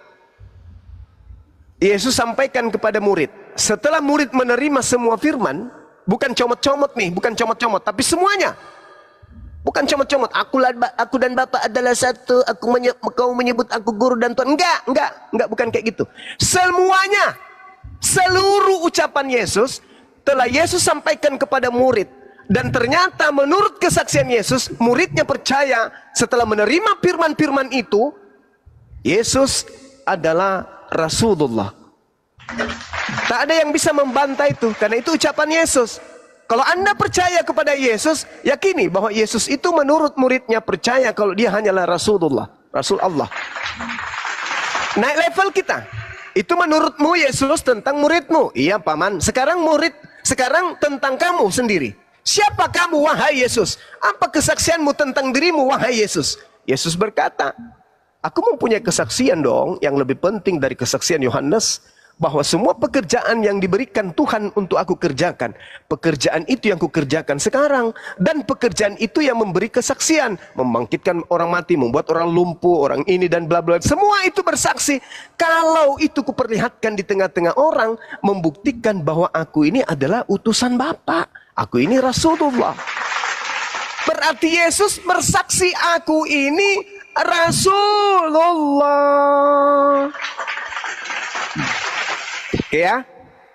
Yesus sampaikan kepada murid. Setelah murid menerima semua firman, bukan comot-comot nih, bukan comot-comot, tapi semuanya. Bukan comot-comot. Aku, aku dan Bapak adalah satu. Aku menye, kau menyebut aku guru dan Tuhan. Enggak, enggak, enggak bukan kayak gitu. Semuanya, seluruh ucapan Yesus telah Yesus sampaikan kepada murid. Dan ternyata menurut kesaksian Yesus, muridnya percaya setelah menerima firman-firman itu, Yesus adalah Rasulullah. Tak ada yang bisa membantah itu, karena itu ucapan Yesus. Kalau Anda percaya kepada Yesus, yakini bahwa Yesus itu menurut muridnya percaya kalau dia hanyalah Rasulullah, Rasul Allah. Naik level kita. Itu menurutmu Yesus tentang muridmu. Iya paman. Sekarang murid, sekarang tentang kamu sendiri. Siapa kamu wahai Yesus? Apa kesaksianmu tentang dirimu wahai Yesus? Yesus berkata, Aku mempunyai kesaksian dong yang lebih penting dari kesaksian Yohanes bahwa semua pekerjaan yang diberikan Tuhan untuk aku kerjakan, pekerjaan itu yang kukerjakan sekarang dan pekerjaan itu yang memberi kesaksian, membangkitkan orang mati, membuat orang lumpuh, orang ini dan bla bla. Semua itu bersaksi. Kalau itu kuperlihatkan di tengah-tengah orang, membuktikan bahwa aku ini adalah utusan Bapa. Aku ini Rasulullah. Berarti Yesus bersaksi aku ini Rasulullah. Ya.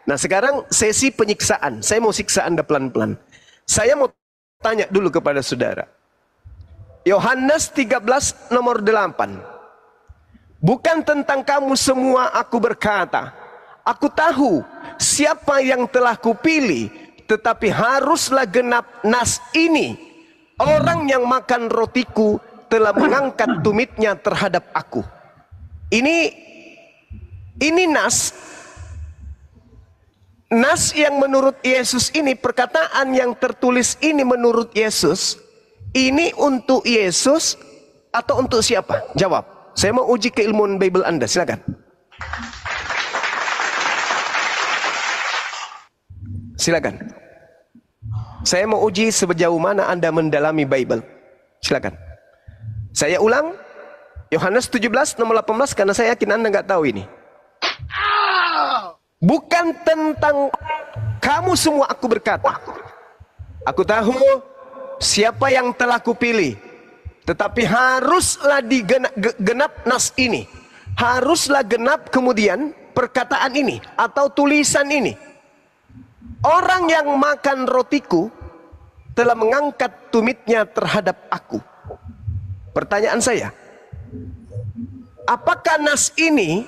Nah sekarang sesi penyiksaan. Saya mau siksa Anda pelan-pelan. Saya mau tanya dulu kepada saudara. Yohanes 13 nomor 8. Bukan tentang kamu semua aku berkata. Aku tahu siapa yang telah kupilih. Tetapi haruslah genap nas ini. Orang yang makan rotiku telah mengangkat tumitnya terhadap aku. Ini ini nas Nas yang menurut Yesus ini, perkataan yang tertulis ini menurut Yesus, ini untuk Yesus atau untuk siapa? Jawab. Saya mau uji keilmuan Bible Anda, silakan. Silakan. Saya mau uji sejauh mana Anda mendalami Bible. Silakan. Saya ulang, Yohanes 17 nomor 18 karena saya yakin Anda nggak tahu ini. Bukan tentang kamu semua aku berkata. Aku tahu siapa yang telah kupilih. Tetapi haruslah digenap genap nas ini. Haruslah genap kemudian perkataan ini atau tulisan ini. Orang yang makan rotiku telah mengangkat tumitnya terhadap aku. Pertanyaan saya, apakah nas ini,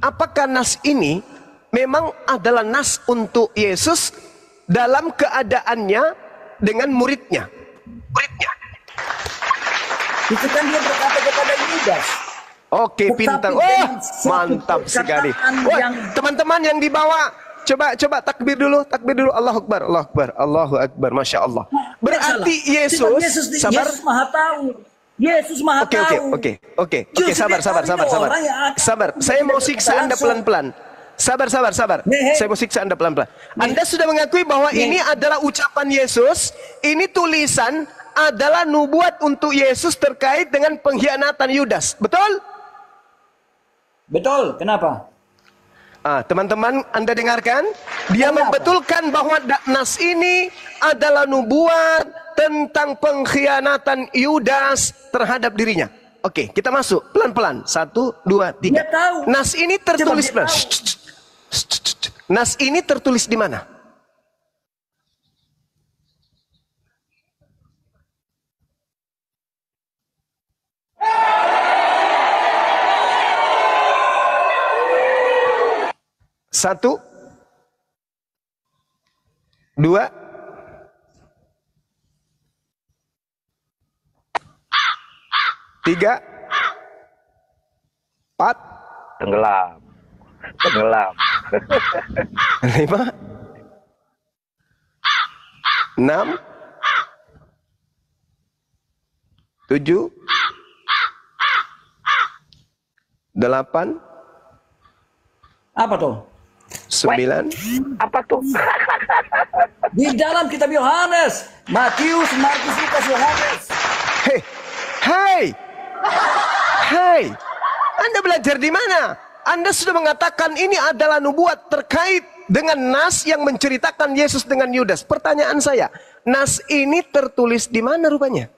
apakah nas ini memang adalah nas untuk Yesus dalam keadaannya dengan muridnya. Muridnya. Itu kan dia berkata kepada Yudas. Oke, Tetapi pintar. Oh, mantap sekali. Wah, yang- teman-teman yang dibawa, coba coba takbir dulu, takbir dulu. Allahu Akbar, Allahu Akbar, Allahu Akbar, masya Allah. Berarti. Yesus, Yesus, sabar. Yesus maha tahu. Yesus maha Oke oke tahu. oke oke oke. Justru sabar dia sabar sabar sabar. Akan sabar. Saya mau siksa anda langsung. pelan pelan sabar sabar sabar. Saya mau siksa anda pelan pelan anda sudah mengakui bahwa ini adalah ucapan Yesus. Ini tulisan adalah nubuat untuk Yesus terkait dengan pengkhianatan Yudas. Betul? Betul, kenapa? Ah, teman-teman, Anda dengarkan? Dia Kenapa? membetulkan bahwa nas ini adalah nubuat tentang pengkhianatan Yudas terhadap dirinya. Oke, kita masuk pelan-pelan. Satu, dua, tiga. Dia tahu. Nas ini tertulis mana? Nas ini tertulis di mana? Satu, dua, tiga, empat, tenggelam. Tenggelam. Lima, enam, tujuh, delapan, Apa tuh? sembilan, apa tuh? Di dalam kitab Yohanes, Matius, Markus, Lukas, Yohanes. Hei, hei, hei, Anda belajar di mana? Anda sudah mengatakan ini adalah nubuat terkait dengan nas yang menceritakan Yesus dengan Yudas. Pertanyaan saya, nas ini tertulis di mana rupanya?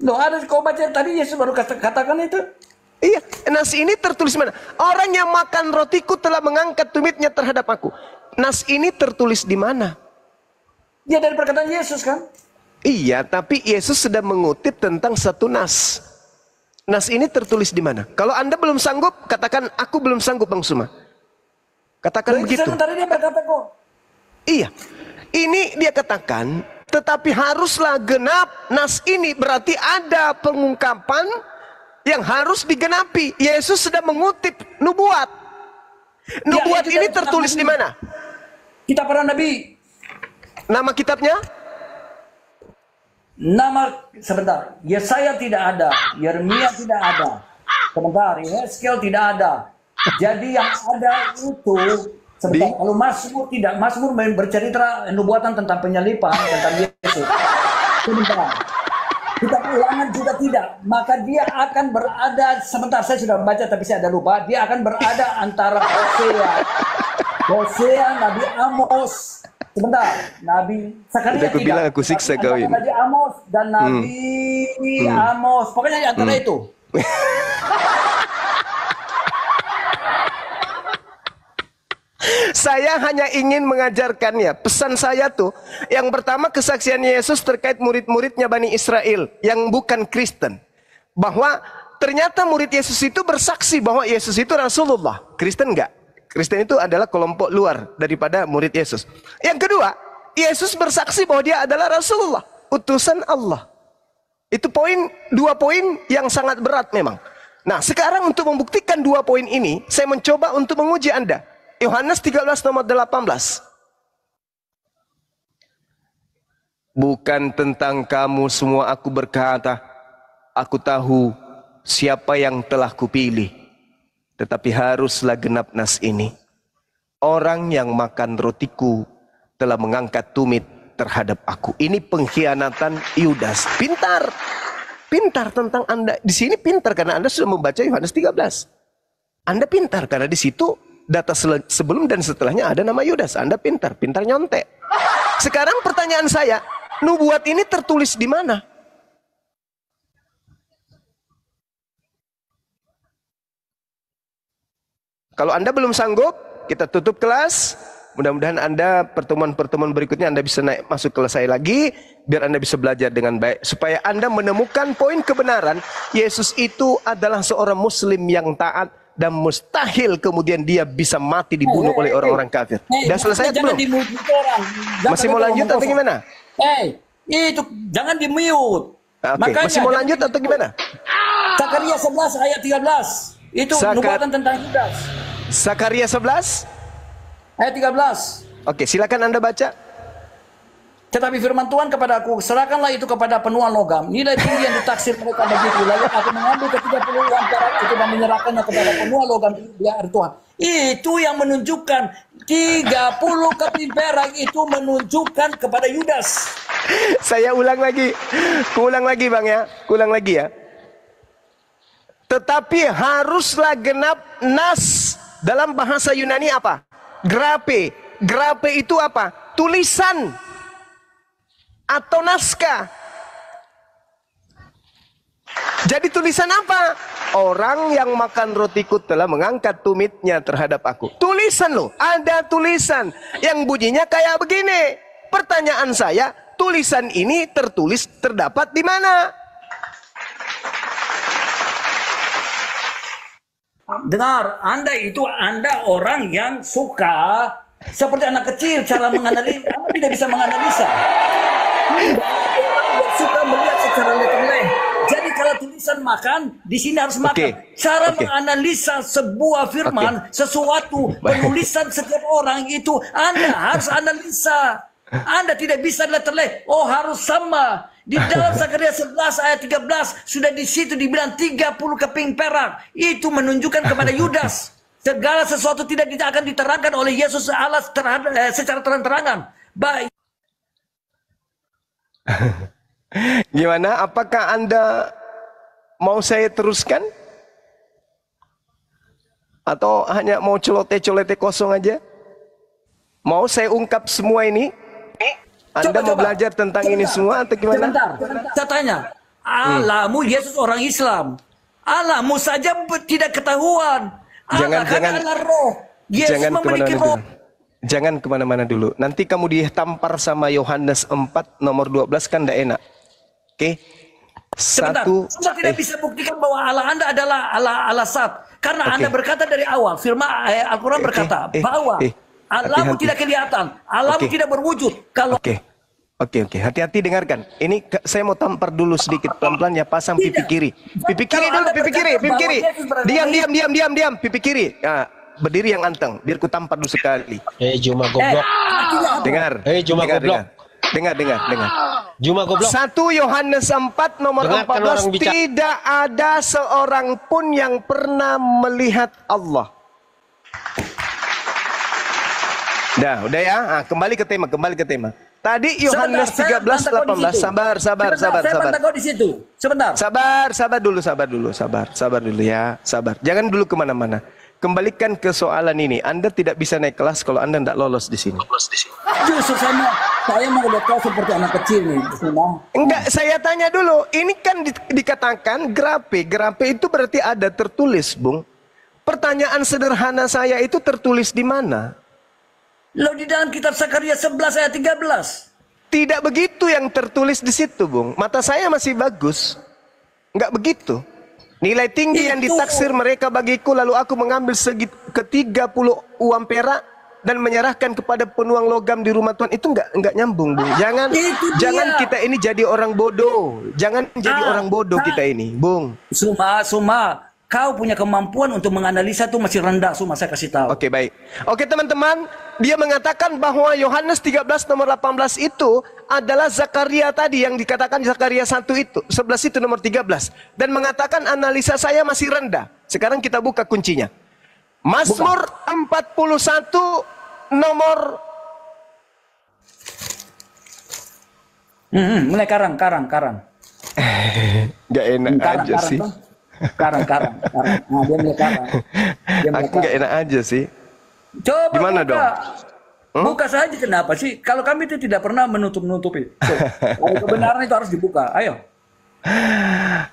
Loh, ada kau baca tadi Yesus baru kata- katakan itu. Iya, nas ini tertulis di mana? Orang yang makan rotiku telah mengangkat tumitnya terhadap aku. Nas ini tertulis di mana? Dia dari perkataan Yesus kan? Iya, tapi Yesus sedang mengutip tentang satu nas. Nas ini tertulis di mana? Kalau Anda belum sanggup, katakan aku belum sanggup Bang Suma. Katakan begitu. Sementara dia berkata kok. Iya. Ini dia katakan, tetapi haruslah genap nas ini berarti ada pengungkapan yang harus digenapi. Yesus sedang mengutip nubuat. Nubuat itu ini tertulis di mana? Kita para nabi. Nama kitabnya? Nama sebentar. Yesaya tidak ada, Yeremia tidak ada. Sebentar, Yeskel tidak ada. Jadi yang ada itu sebentar. Di- Kalau Mazmur tidak, Mazmur bercerita nubuatan tentang penyalipan tentang Yesus. Sebentar. Kita ulangan juga tidak. Maka dia akan berada sebentar saya sudah baca tapi saya ada lupa. Dia akan berada antara Hosea, Hosea, Nabi Amos. Sebentar, Nabi Sakaria aku tidak. bilang aku siksa Tapi kau ini. Hmm. Nabi Amos dan Nabi Amos. Pokoknya di antara itu. *laughs* Saya hanya ingin mengajarkannya. Pesan saya tuh, yang pertama kesaksian Yesus terkait murid-muridnya Bani Israel yang bukan Kristen. Bahwa ternyata murid Yesus itu bersaksi bahwa Yesus itu Rasulullah. Kristen enggak? Kristen itu adalah kelompok luar daripada murid Yesus. Yang kedua, Yesus bersaksi bahwa dia adalah Rasulullah, utusan Allah. Itu poin dua poin yang sangat berat memang. Nah, sekarang untuk membuktikan dua poin ini, saya mencoba untuk menguji Anda. Yohanes 13 nomor 18. Bukan tentang kamu semua aku berkata, aku tahu siapa yang telah kupilih. Tetapi haruslah genap nas ini. Orang yang makan rotiku telah mengangkat tumit terhadap aku. Ini pengkhianatan Yudas. Pintar. Pintar tentang Anda. Di sini pintar karena Anda sudah membaca Yohanes 13. Anda pintar karena di situ data sebelum dan setelahnya ada nama Yudas. Anda pintar, pintar nyontek. Sekarang pertanyaan saya, nubuat ini tertulis di mana? Kalau Anda belum sanggup, kita tutup kelas. Mudah-mudahan Anda pertemuan-pertemuan berikutnya Anda bisa naik masuk kelas saya lagi biar Anda bisa belajar dengan baik supaya Anda menemukan poin kebenaran Yesus itu adalah seorang muslim yang taat dan mustahil kemudian dia bisa mati dibunuh Hey, oleh hey, orang-orang kafir. Hey, Dan selesai jangan belum? di-mute orang. Jangan Masih mau lanjut atau gimana? Hey, itu jangan di mute. Ah, Oke, masih mau lanjut atau gimana? Zakaria 11 ayat 13. Itu nubuatan tentang Yudas. Sakaria 11. Ayat 13. Oke, silakan Anda baca. Tetapi firman Tuhan kepada aku, serahkanlah itu kepada penuhan logam. Nilai tinggi yang ditaksir mereka begitu. Lalu aku mengambil ketiga puluh perak itu dan menyerahkannya kepada penuhan logam di hari Tuhan. Itu yang menunjukkan 30 keping perak itu menunjukkan kepada Yudas. Saya ulang lagi. Kuulang lagi Bang ya. Kuulang lagi ya. Tetapi haruslah genap nas dalam bahasa Yunani apa? Grape. Grape itu apa? Tulisan atau naskah. Jadi tulisan apa? Orang yang makan rotiku telah mengangkat tumitnya terhadap aku. Tulisan loh, ada tulisan yang bunyinya kayak begini. Pertanyaan saya, tulisan ini tertulis terdapat di mana? Dengar, Anda itu Anda orang yang suka seperti anak kecil cara menganalisa. Anda tidak bisa menganalisa. Anda suka melihat secara letterleh. Jadi kalau tulisan makan, di sini harus makan. Oke, Cara oke. menganalisa sebuah firman, sesuatu, Baik. penulisan setiap orang itu Anda harus analisa. Anda tidak bisa letterleh. Oh harus sama. Di dalam *laughs* Zakaria 11 ayat 13 sudah di situ dibilang 30 keping perak. Itu menunjukkan kepada *laughs* Yudas. Segala sesuatu tidak tidak akan diterangkan oleh Yesus Allah terhadap, eh, secara terang-terangan. Baik. *laughs* Gimana? Apakah Anda mau saya teruskan? Atau hanya mau celote-celote kosong aja? Mau saya ungkap semua ini? Anda Coba, mau coba. belajar tentang ini Sebentar. semua atau gimana? Sebentar. Saya tanya. Allahmu Yesus orang Islam. Allahmu saja tidak ketahuan. Allah Jangan- jangan- Allah roh. Yesus Jangan memiliki ke mana-mana roh. dulu. Jangan ke mana-mana dulu. Nanti kamu ditampar sama Yohanes 4 nomor 12 kan tidak enak. Oke? Sebentar, Satu. Anda tidak eh, bisa buktikan bahwa Allah Anda adalah Allah Allah Sat. Karena Oke. Anda berkata dari awal, firman eh, Al-Quran Oke, berkata eh, bahwa eh, Allahmu hati-hati. tidak kelihatan, Allahmu Oke. tidak berwujud. Kalau Oke. Oke, oke. Hati-hati dengarkan. Ini ke- saya mau tampar dulu sedikit pelan-pelan ya. Pasang pipi kiri. Pipi kiri dulu, pipi kiri, pipi kiri. Diam, diam, diam, diam, diam. Pipi kiri. Nah, berdiri yang anteng. Biar ku tampar dulu sekali. Eh Juma eh, goblok. Dengar. Eh, cuma dengar, goblok. dengar. Dengar, dengar, dengar. Juma goblok. 1 Yohanes 4 nomor Dengarkan 14 orang bicara. tidak ada seorang pun yang pernah melihat Allah. Dah, udah ya. Ah, kembali ke tema, kembali ke tema. Tadi Yohanes Sebentar, saya 13 bantah kau di 18 situ. sabar, sabar, Sebentar, sabar, saya sabar. kau di situ. Sebentar. Sabar, sabar dulu, sabar dulu, sabar, sabar dulu ya, sabar. Jangan dulu ke mana-mana. Kembalikan ke soalan ini. Anda tidak bisa naik kelas kalau Anda tidak lolos di sini. Justru saya mau, saya mau lihat kau seperti anak kecil nih. Enggak, saya tanya dulu. Ini kan di- dikatakan grape. Grape itu berarti ada tertulis, Bung. Pertanyaan sederhana saya itu tertulis di mana? Lo di dalam kitab Sakaria 11 ayat 13. Tidak begitu yang tertulis di situ, Bung. Mata saya masih bagus. Enggak begitu. Nilai tinggi yang Itu. ditaksir mereka bagiku lalu aku mengambil segi ke 30 uang perak dan menyerahkan kepada penuang logam di rumah Tuhan itu enggak enggak nyambung, Bung. Jangan Itu dia. jangan kita ini jadi orang bodoh. Jangan jadi Ah, orang bodoh ah. kita ini, Bung. Suma, Suma, kau punya kemampuan untuk menganalisa itu masih rendah, Suma saya kasih tahu. Oke, baik. Oke, teman-teman, dia mengatakan bahwa Yohanes 13 nomor 18 itu adalah Zakaria tadi yang dikatakan Zakaria 1 itu, 11 itu nomor 13 dan mengatakan analisa saya masih rendah. Sekarang kita buka kuncinya. Mazmur 41 nomor Hmm, hmm, mulai karang, karang, karang. *laughs* Gak enak karang, aja karang, sih. Bang. Karang, karang, karang. Nah, dia mulai karang. Dia mulai Aku gak karang. enak aja sih. Coba Di mana buka. dong? Hmm? Buka saja kenapa sih? Kalau kami itu tidak pernah menutup-nutupi. Kalau kebenaran itu harus dibuka. Ayo.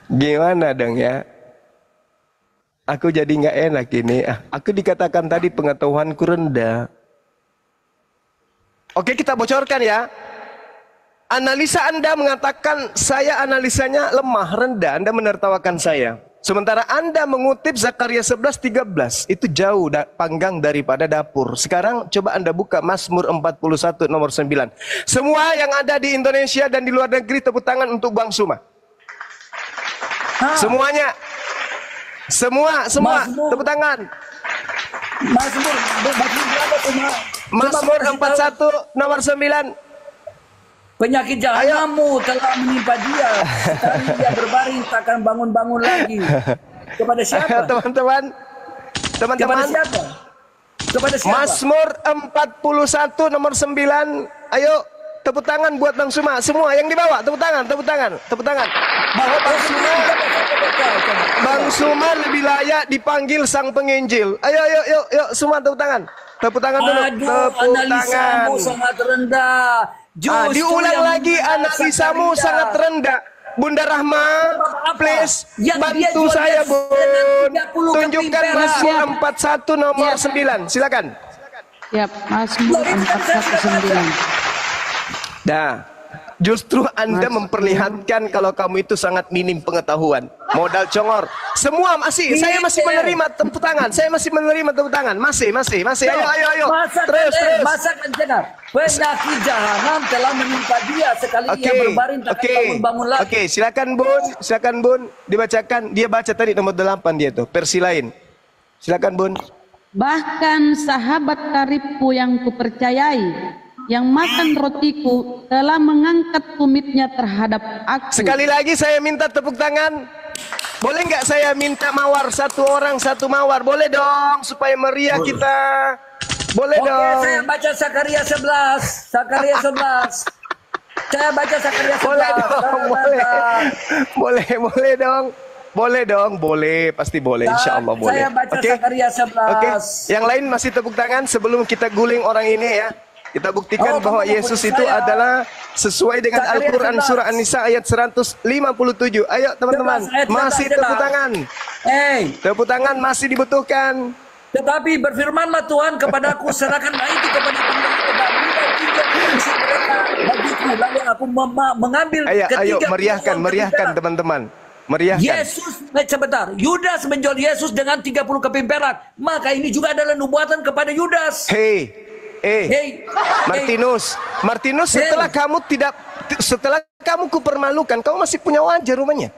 Gimana dong ya? Aku jadi nggak enak ini. Ah, Aku dikatakan tadi pengetahuanku rendah. Oke kita bocorkan ya. Analisa Anda mengatakan saya analisanya lemah, rendah. Anda menertawakan saya. Sementara Anda mengutip Zakaria 11, 13. Itu jauh da- panggang daripada dapur. Sekarang coba Anda buka Mazmur 41 nomor 9. Semua yang ada di Indonesia dan di luar negeri tepuk tangan untuk Bang Suma. Ah, Semuanya. Semua, semua. Mazmur. Tepuk tangan. Mazmur, Mazmur berapa tuh, Ma? Mazmur Coba kasih tahu. 41 nomor 9. Penyakit jahanammu telah menimpa dia. Sekarang dia berbaring takkan bangun-bangun lagi. Kepada siapa? *laughs* Teman-teman. Kepada Teman-teman. siapa? Kepada siapa? Mazmur 41 nomor 9. Ayo tepuk tangan buat Bang Suma. Semua yang dibawa tepuk tangan, tepuk tangan, tepuk tangan. Bahwa Bang Suma Bang Suma lebih layak dipanggil sang penginjil. Ayo ayo yuk yuk semua tepuk tangan. Tepuk tangan dulu. Aduh, Tepuk tangan. sangat rendah. Ah, Justru diulang yang lagi analisamu sangat rendah. Bunda Rahma, please Yang dia bantu saya, Bun. 30 Tunjukkan Mazmur perak. 41 nomor Ya. 9. Silakan. Siap, Mazmur 419. Nah, justru Anda memperlihatkan kalau kamu itu sangat minim pengetahuan. Modal congor. Semua masih, saya masih menerima tepuk tangan. Saya masih menerima tepuk tangan. Masih, masih, masih. Ayo, ayo, ayo. Masa Terus, terus. Masa dengar. Penyakit jahanam telah menimpa dia sekali Oke, ia berbaring takkan oke, bangun-bangun lagi. oke. Silakan Bun, silakan Bun, dibacakan. Dia baca tadi nomor 8 dia tuh, versi lain. Silakan Bun. Bahkan sahabat karibku yang kupercayai, yang makan rotiku, telah mengangkat tumitnya terhadap aku. Sekali lagi saya minta tepuk tangan. Boleh nggak saya minta mawar satu orang satu mawar? Boleh dong supaya meriah kita. Boleh Oke, dong. saya baca Sakaria 11. Sakaria 11. saya baca Sakaria 11. Boleh dong, boleh. Boleh, boleh dong. Boleh dong, boleh, pasti boleh, insya Allah boleh. saya baca Oke? Sakaria 11. Oke, yang lain masih tepuk tangan sebelum kita guling orang ini ya. Kita buktikan Oh, bahwa Yesus itu saya. adalah sesuai dengan Al-Quran 11. surah An-Nisa ayat 157. Ayo teman-teman, 11 ayat masih 11. tepuk tangan. Hey, Tepuk tangan masih dibutuhkan. tetapi berfirmanlah Tuhan kepadaku, serahkan itu kepada bagiku. Lalu aku mengambil Ayo, ketiga ayo meriahkan, meriahkan teman-teman. Meriahkan. Yesus, eh, sebentar, Yudas menjual Yesus dengan 30 keping perak. Maka ini juga adalah nubuatan kepada Yudas. Hei, eh, Hey, Martinus, Martinus Hey. setelah kamu tidak setelah kamu kupermalukan, kamu masih punya wajah rumahnya.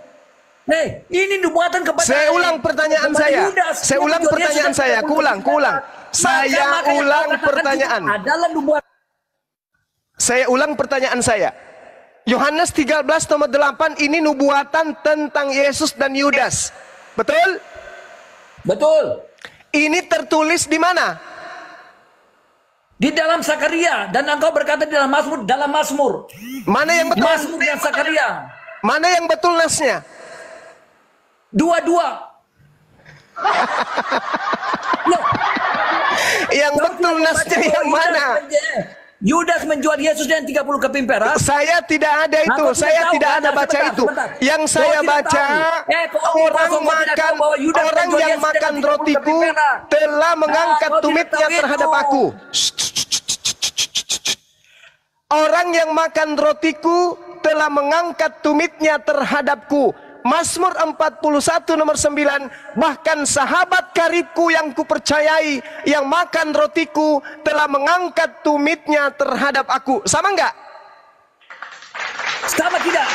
Hei, ini nubuatan kepada Saya ulang pertanyaan kepada saya. Yudas. Saya ulang pertanyaan saya. dengan Aku ulang, aku ulang. Maka- Saya ulang pertanyaan. Adalah nubuatan. Saya ulang pertanyaan saya. Yohanes 13 nomor 8 ini nubuatan tentang Yesus dan Yudas. Betul? Betul. Ini tertulis di mana? Di dalam Sakaria dan engkau berkata di dalam Mazmur, dalam Mazmur. Mana yang betul? Mazmur dan Sakaria. Mana yang betul nasnya? Dua-dua. *laughs* Loh, Yang betul nasnya yang mana? Yudas menjual Yesus dengan 30 keping perak. Saya tidak ada itu. Nah, Saya tahu, tidak ada baca sebentar, itu. sebentar. Yang saya baca. Eh, kau- kau- orang kau tidak makan orang yang makan dengan 30 rotiku telah mengangkat tidak tumitnya terhadap itu. aku. Orang yang makan rotiku telah mengangkat tumitnya terhadapku. Mazmur 41 nomor 9 Bahkan sahabat karibku yang kupercayai Yang makan rotiku Telah mengangkat tumitnya terhadap aku Sama enggak? Sama tidak?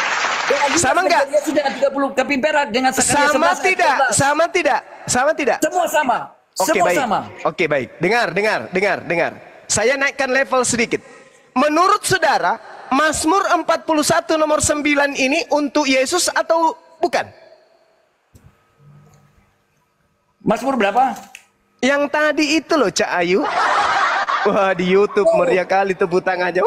Sama enggak? Yesus dengan 30 keping perak dengan Sama 11 ayat tidak? 11. Sama tidak? Sama tidak? Semua sama. Oke Semua baik. sama. Oke baik. Dengar, dengar, dengar, dengar. Saya naikkan level sedikit. Menurut saudara, Mazmur 41 nomor 9 ini untuk Yesus atau bukan? Mazmur berapa? Yang tadi itu loh Cak Ayu. Wah di YouTube meriah kali tepuk tangannya.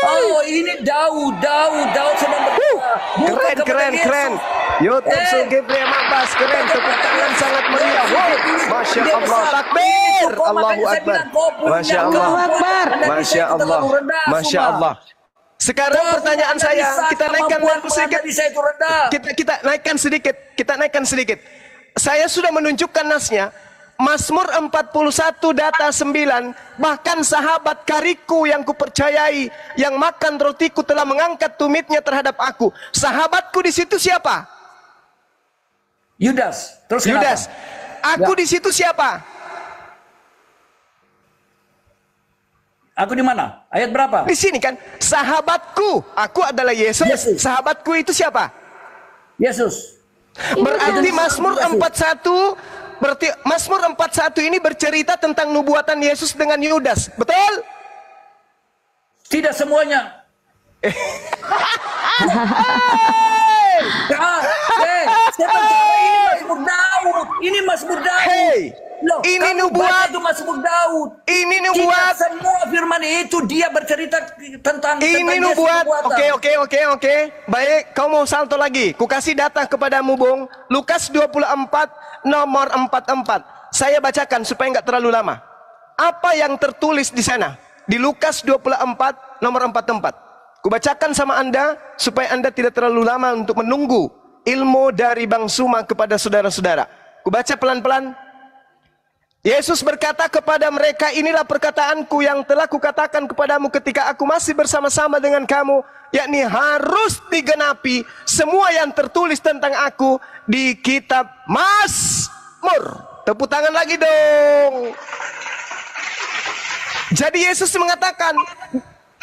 Oh, ini Daud, Daud, Daud sedang berdoa. Keren, keren, keren. YouTube Eh. Sugi Pria Mabas keren. Tepuk tangan sangat meriah. Wow. Masya Allah. Takbir. Allahu Akbar. Masya Allah. Masya Allah. Masya. Allah. Sekarang Kau pertanyaan saya, kita naikkan sedikit. Kita kita naikkan sedikit, kita naikkan sedikit. Saya sudah menunjukkan nasnya. Mazmur 41 data 9 Bahkan sahabat kariku yang kupercayai Yang makan rotiku telah mengangkat tumitnya terhadap aku Sahabatku di situ siapa? Yudas. Terus kenapa? Yudas Aku Ya. di situ siapa? Aku di mana? Ayat berapa? Di sini kan Sahabatku Aku adalah Yesus Yesus. Sahabatku itu siapa? Yesus. Berarti Mazmur 41 Berarti Mazmur 41 ini bercerita tentang nubuatan Yesus dengan Yudas. Betul? Tidak semuanya. *laughs* Percaya ini Mazmur Daud. Ini Mazmur Daud. Hey, Loh, ini nubuat. itu Mazmur Daud. Ini Tidak nubuat. semua firman itu dia bercerita tentang Ini tentang nubuat. Oke, oke, oke, oke. Baik, kau mau salto lagi. Ku kasih data kepadamu, Bung. Lukas 24 nomor 44. Saya bacakan supaya nggak terlalu lama. Apa yang tertulis di sana? Di Lukas 24 nomor 44. Kubacakan sama Anda supaya Anda tidak terlalu lama untuk menunggu ilmu dari Bang Suma kepada saudara-saudara. Kubaca pelan-pelan. Yesus berkata kepada mereka, inilah perkataanku yang telah kukatakan kepadamu ketika aku masih bersama-sama dengan kamu, yakni harus digenapi semua yang tertulis tentang aku di kitab Mazmur. Tepuk tangan lagi dong. Jadi Yesus mengatakan,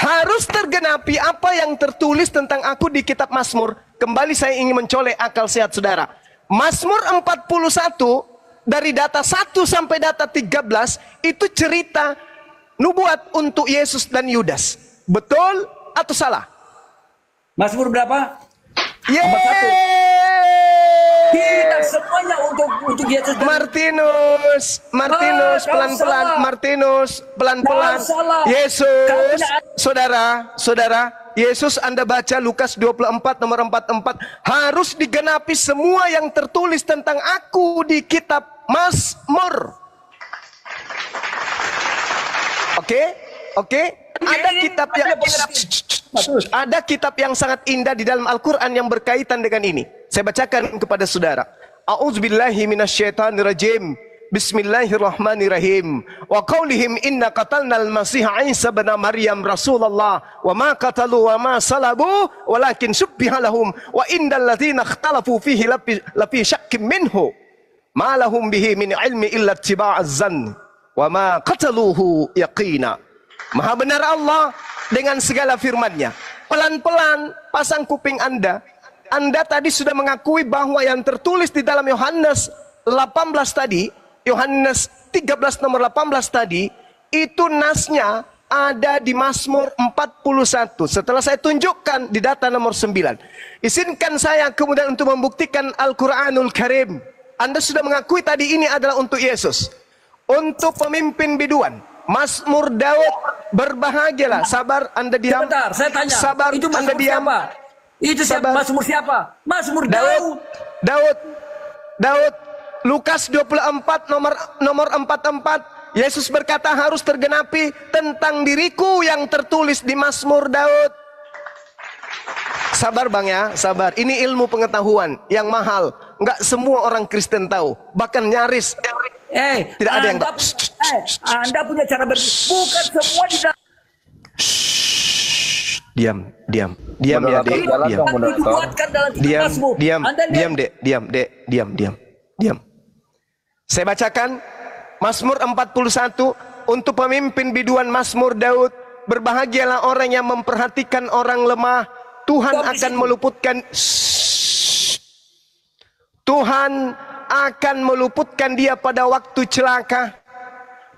harus tergenapi apa yang tertulis tentang aku di kitab Mazmur. Kembali saya ingin mencolek akal sehat saudara. Mazmur 41 dari data 1 sampai data 13 itu cerita nubuat untuk Yesus dan Yudas. Betul atau salah? Mazmur berapa? Yeay! Tidak semuanya untuk untuk Yesus dan Martinus, Martinus, Ah, pelan-pelan, salah. Martinus, pelan-pelan. Yesus, saudara, saudara, Yesus Anda baca Lukas 24 nomor 44 harus digenapi semua yang tertulis tentang aku di kitab Mazmur. Oke? Oke? Ada Ini- kitab yang ada ada kitab yang sangat indah di dalam Al-Qur'an yang berkaitan dengan ini. Saya bacakan kepada saudara. A'udzubillahi minasyaitonirrajim. Bismillahirrahmanirrahim. Wa qaulihim inna qatalna al-masih Isa bin Maryam Rasulullah wa ma qatalu wa ma salabu walakin subbiha lahum wa innal ladzina ikhtalafu fihi lafi syakkim minhu ma lahum bihi min ilmi illa ittiba'az zann wa ma qataluhu yaqina. Maha benar Allah dengan segala firman-Nya. Pelan-pelan pasang kuping Anda. Anda tadi sudah mengakui bahwa yang tertulis di dalam Yohanes 18 tadi, Yohanes 13 nomor 18 tadi, itu nasnya ada di Mazmur 41. Setelah saya tunjukkan di data nomor 9. Izinkan saya kemudian untuk membuktikan Al-Quranul Karim. Anda sudah mengakui tadi ini adalah untuk Yesus. Untuk pemimpin biduan. Mazmur Daud berbahagialah. Sabar Anda diam. Sebentar, saya tanya. Sabar itu Anda diam. siapa? Itu siapa? Mazmur siapa? Mazmur. Daud. Daud. Daud. Lukas 24 nomor nomor 44. Yesus berkata harus tergenapi tentang diriku yang tertulis di Mazmur Daud. Sabar bang ya, sabar. Ini ilmu pengetahuan yang mahal. Enggak semua orang Kristen tahu. Bahkan nyaris Eh, Tidak ada yang anda, tak- eh, anda punya cara berpikir. Bukan semua di dalam Diam, diam, diam ya, Dek, diam. Diam, diam, diam, Dek, diam, Dek, diam, diam, diam. Saya bacakan Mazmur 41 untuk pemimpin biduan Mazmur Daud. Berbahagialah orang yang memperhatikan orang lemah. Tuhan akan meluputkan Shh. Tuhan akan meluputkan dia pada waktu celaka.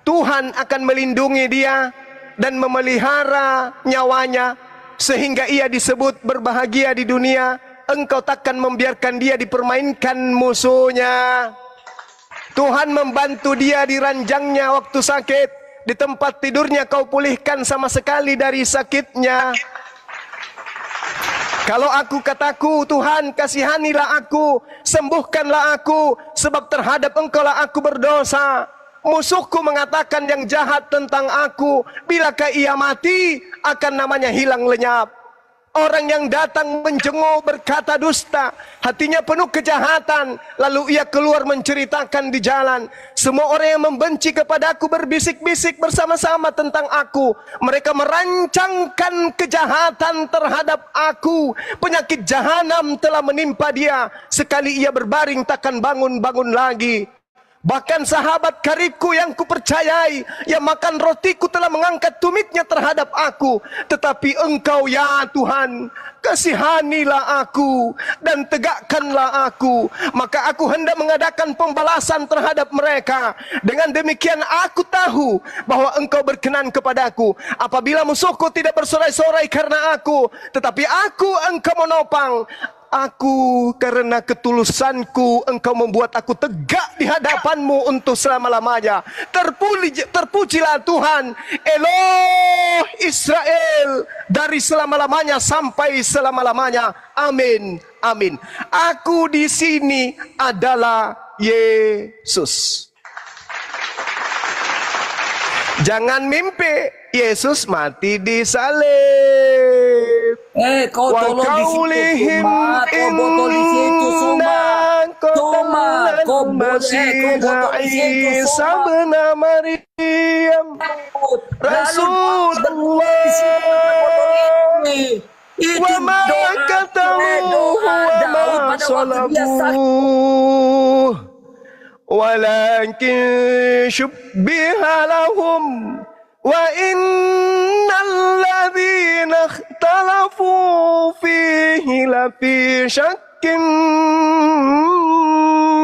Tuhan akan melindungi dia dan memelihara nyawanya sehingga ia disebut berbahagia di dunia. Engkau takkan membiarkan dia dipermainkan musuhnya. Tuhan membantu dia di ranjangnya waktu sakit. Di tempat tidurnya kau pulihkan sama sekali dari sakitnya. Kalau aku kataku, Tuhan kasihanilah aku, sembuhkanlah aku, sebab terhadap engkaulah aku berdosa. Musuhku mengatakan yang jahat tentang aku, bilakah ia mati, akan namanya hilang lenyap. Orang yang datang menjenguk berkata dusta, hatinya penuh kejahatan, lalu ia keluar menceritakan di jalan. Semua orang yang membenci kepadaku berbisik-bisik bersama-sama tentang aku. Mereka merancangkan kejahatan terhadap aku. Penyakit jahanam telah menimpa dia. Sekali ia berbaring takkan bangun-bangun lagi. Bahkan sahabat karibku yang kupercayai Yang makan rotiku telah mengangkat tumitnya terhadap aku. Tetapi engkau ya Tuhan Kasihanilah aku Dan tegakkanlah aku. Maka aku hendak mengadakan pembalasan terhadap mereka. Dengan demikian aku tahu Bahwa engkau berkenan kepadaku Apabila musuhku tidak bersorai-sorai karena aku Tetapi aku engkau menopang Aku karena ketulusanku engkau membuat aku tegak di hadapanmu untuk selama-lamanya. Terpuji, terpujilah Tuhan Eloh Israel dari selama-lamanya sampai selama-lamanya. Amin. Amin. Aku di sini adalah Yesus. Jangan mimpi Yesus mati di salib. Eh, kau tolong di situ, Suma. Kau botol di situ, Suma. Suma, kau boleh, kau botol di situ, Suma. bin Maryam Rasulullah Itu wa ma doa, katamu eh, doa wa ma pada waktu dia sakit. وإن الذين اختلفوا فيه لفي شك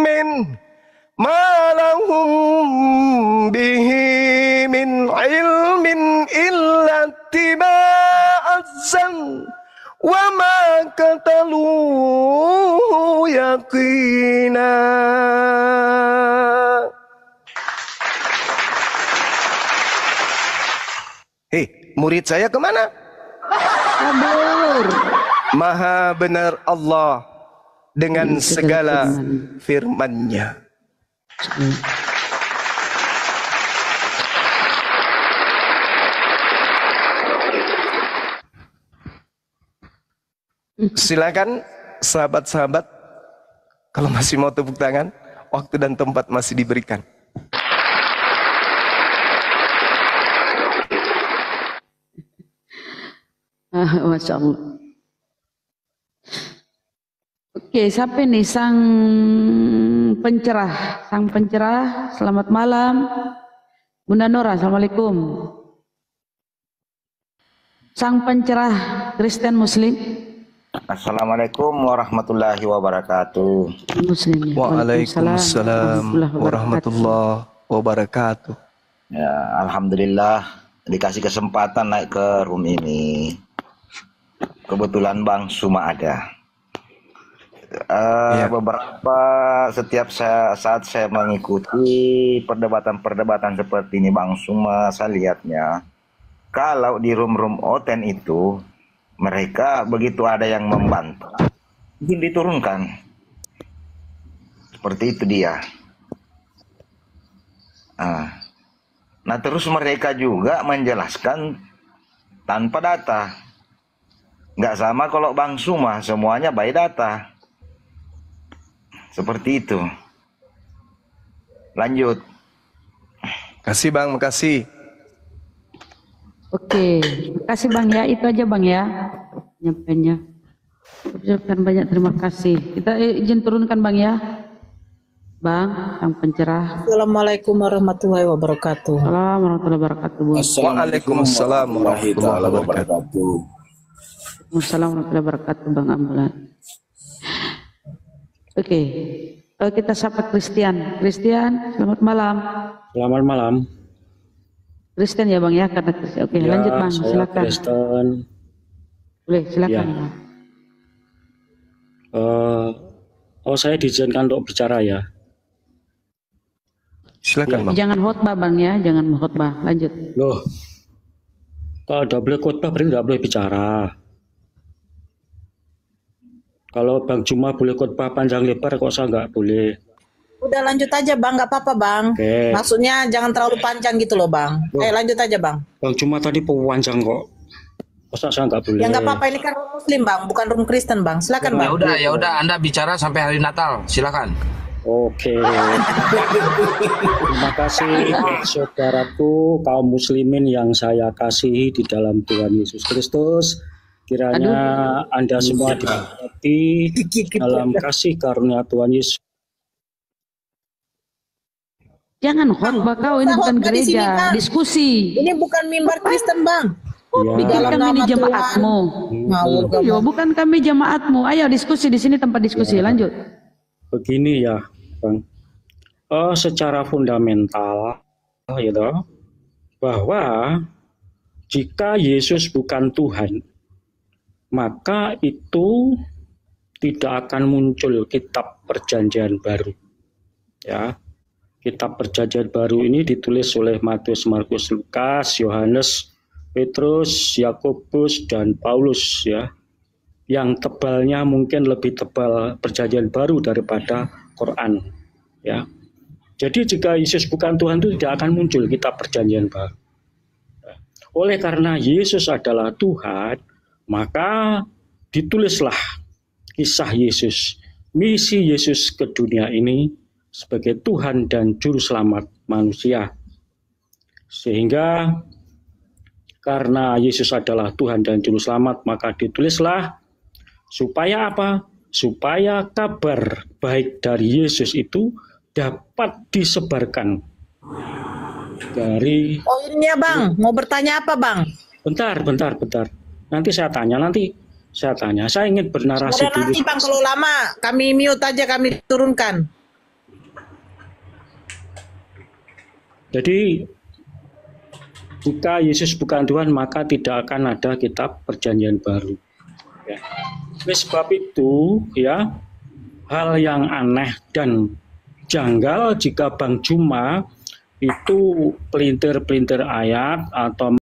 منه ما لهم به من علم إلا اتباع الزن وما قتلوه يقينا murid saya ke mana? Kabur. Maha benar Allah dengan segala firman-Nya. Silakan sahabat-sahabat kalau masih mau tepuk tangan, waktu dan tempat masih diberikan. *laughs* Masya Allah. Oke, siapa nih sang pencerah? Sang pencerah, selamat malam. Bunda Nora, Assalamualaikum. Sang pencerah Kristen Muslim. Assalamualaikum warahmatullahi wabarakatuh. Muslim. ya. Waalaikumsalam warahmatullahi wabarakatuh. warahmatullahi wabarakatuh. Ya, alhamdulillah dikasih kesempatan naik ke room ini. Kebetulan Bang Suma ada. Eh, Iya. Beberapa setiap saya, saat saya mengikuti perdebatan-perdebatan seperti ini Bang Suma, saya lihatnya kalau di room-room Oten itu mereka begitu ada yang membantu, mungkin diturunkan. Seperti itu dia. Ah. Nah terus mereka juga menjelaskan tanpa data. Nggak sama kalau Bang Suma, semuanya by data. Seperti itu. Lanjut. Kasih Bang, makasih. Oke, kasih Bang ya, itu aja Bang ya. penyampaiannya. Ucapkan banyak terima kasih. Kita izin turunkan Bang ya. Bang, yang pencerah. Assalamualaikum warahmatullahi wabarakatuh. Assalamualaikum warahmatullahi wabarakatuh. Waalaikumsalam warahmatullahi wabarakatuh. Waalaikumsalam warahmatullahi wabarakatuh Bang Ambulan. Oke, Eh, kita sapa Christian. Christian, selamat malam. Selamat malam. Kristen ya Bang ya, karena. Oke, Ya, lanjut Bang, silakan. Kristen. Boleh, silakan. Ya. Bang. Eh, oh, saya diizinkan untuk bicara ya. Silakan Bang. Jangan khotbah Bang ya, jangan khotbah. Lanjut. Loh, kalau udah boleh khotbah berarti nggak boleh bicara. Kalau Bang Cuma boleh khotbah panjang lebar, kok saya nggak boleh? Udah lanjut aja bang, nggak apa-apa bang. Oke. Maksudnya jangan terlalu panjang gitu loh bang. Eh lanjut aja bang. Bang Cuma tadi panjang kok. Masa saya nggak boleh? Ya nggak apa-apa ini kan muslim bang, bukan room Kristen bang. Silakan bang. Ya udah, ya udah Anda bicara sampai hari Natal. Silakan. Oke. Terima kasih saudaraku kaum muslimin yang saya kasihi di dalam Tuhan Yesus Kristus. Kiranya Anda semua diberkati dalam kasih karunia Tuhan Yesus. Jangan khotbah kau ini bukan khotbah di sini, gereja, diskusi. Ini bukan mimbar Kristen bang. Ya, Di Bukan kami ini jemaatmu. Kamu. Iya, bukan kami jemaatmu. Ayo diskusi di sini tempat diskusi. Lanjut. begini ya, Bang. Eh, secara fundamental, gitu, bahwa jika Yesus bukan Tuhan, maka itu tidak akan muncul kitab perjanjian baru. Ya. Kitab perjanjian baru ini ditulis oleh Matius, Markus, Lukas, Yohanes, Petrus, Yakobus dan Paulus ya. Yang tebalnya mungkin lebih tebal perjanjian baru daripada Quran ya. Jadi jika Yesus bukan Tuhan itu tidak akan muncul kitab perjanjian baru. Oleh karena Yesus adalah Tuhan, maka ditulislah kisah Yesus, misi Yesus ke dunia ini sebagai Tuhan dan Juru Selamat manusia. Sehingga karena Yesus adalah Tuhan dan Juru Selamat, maka ditulislah supaya apa? Supaya kabar baik dari Yesus itu dapat disebarkan dari Oh ini ya bang, mau bertanya apa bang? bentar, bentar, bentar. Nanti saya tanya, nanti saya tanya. Saya ingin bernarasi dulu. nanti bang kalau lama kami mute aja kami turunkan. Jadi jika Yesus bukan Tuhan maka tidak akan ada kitab perjanjian baru. Ya. Oleh sebab itu ya hal yang aneh dan janggal jika Bang Juma itu pelintir-pelintir ayat atau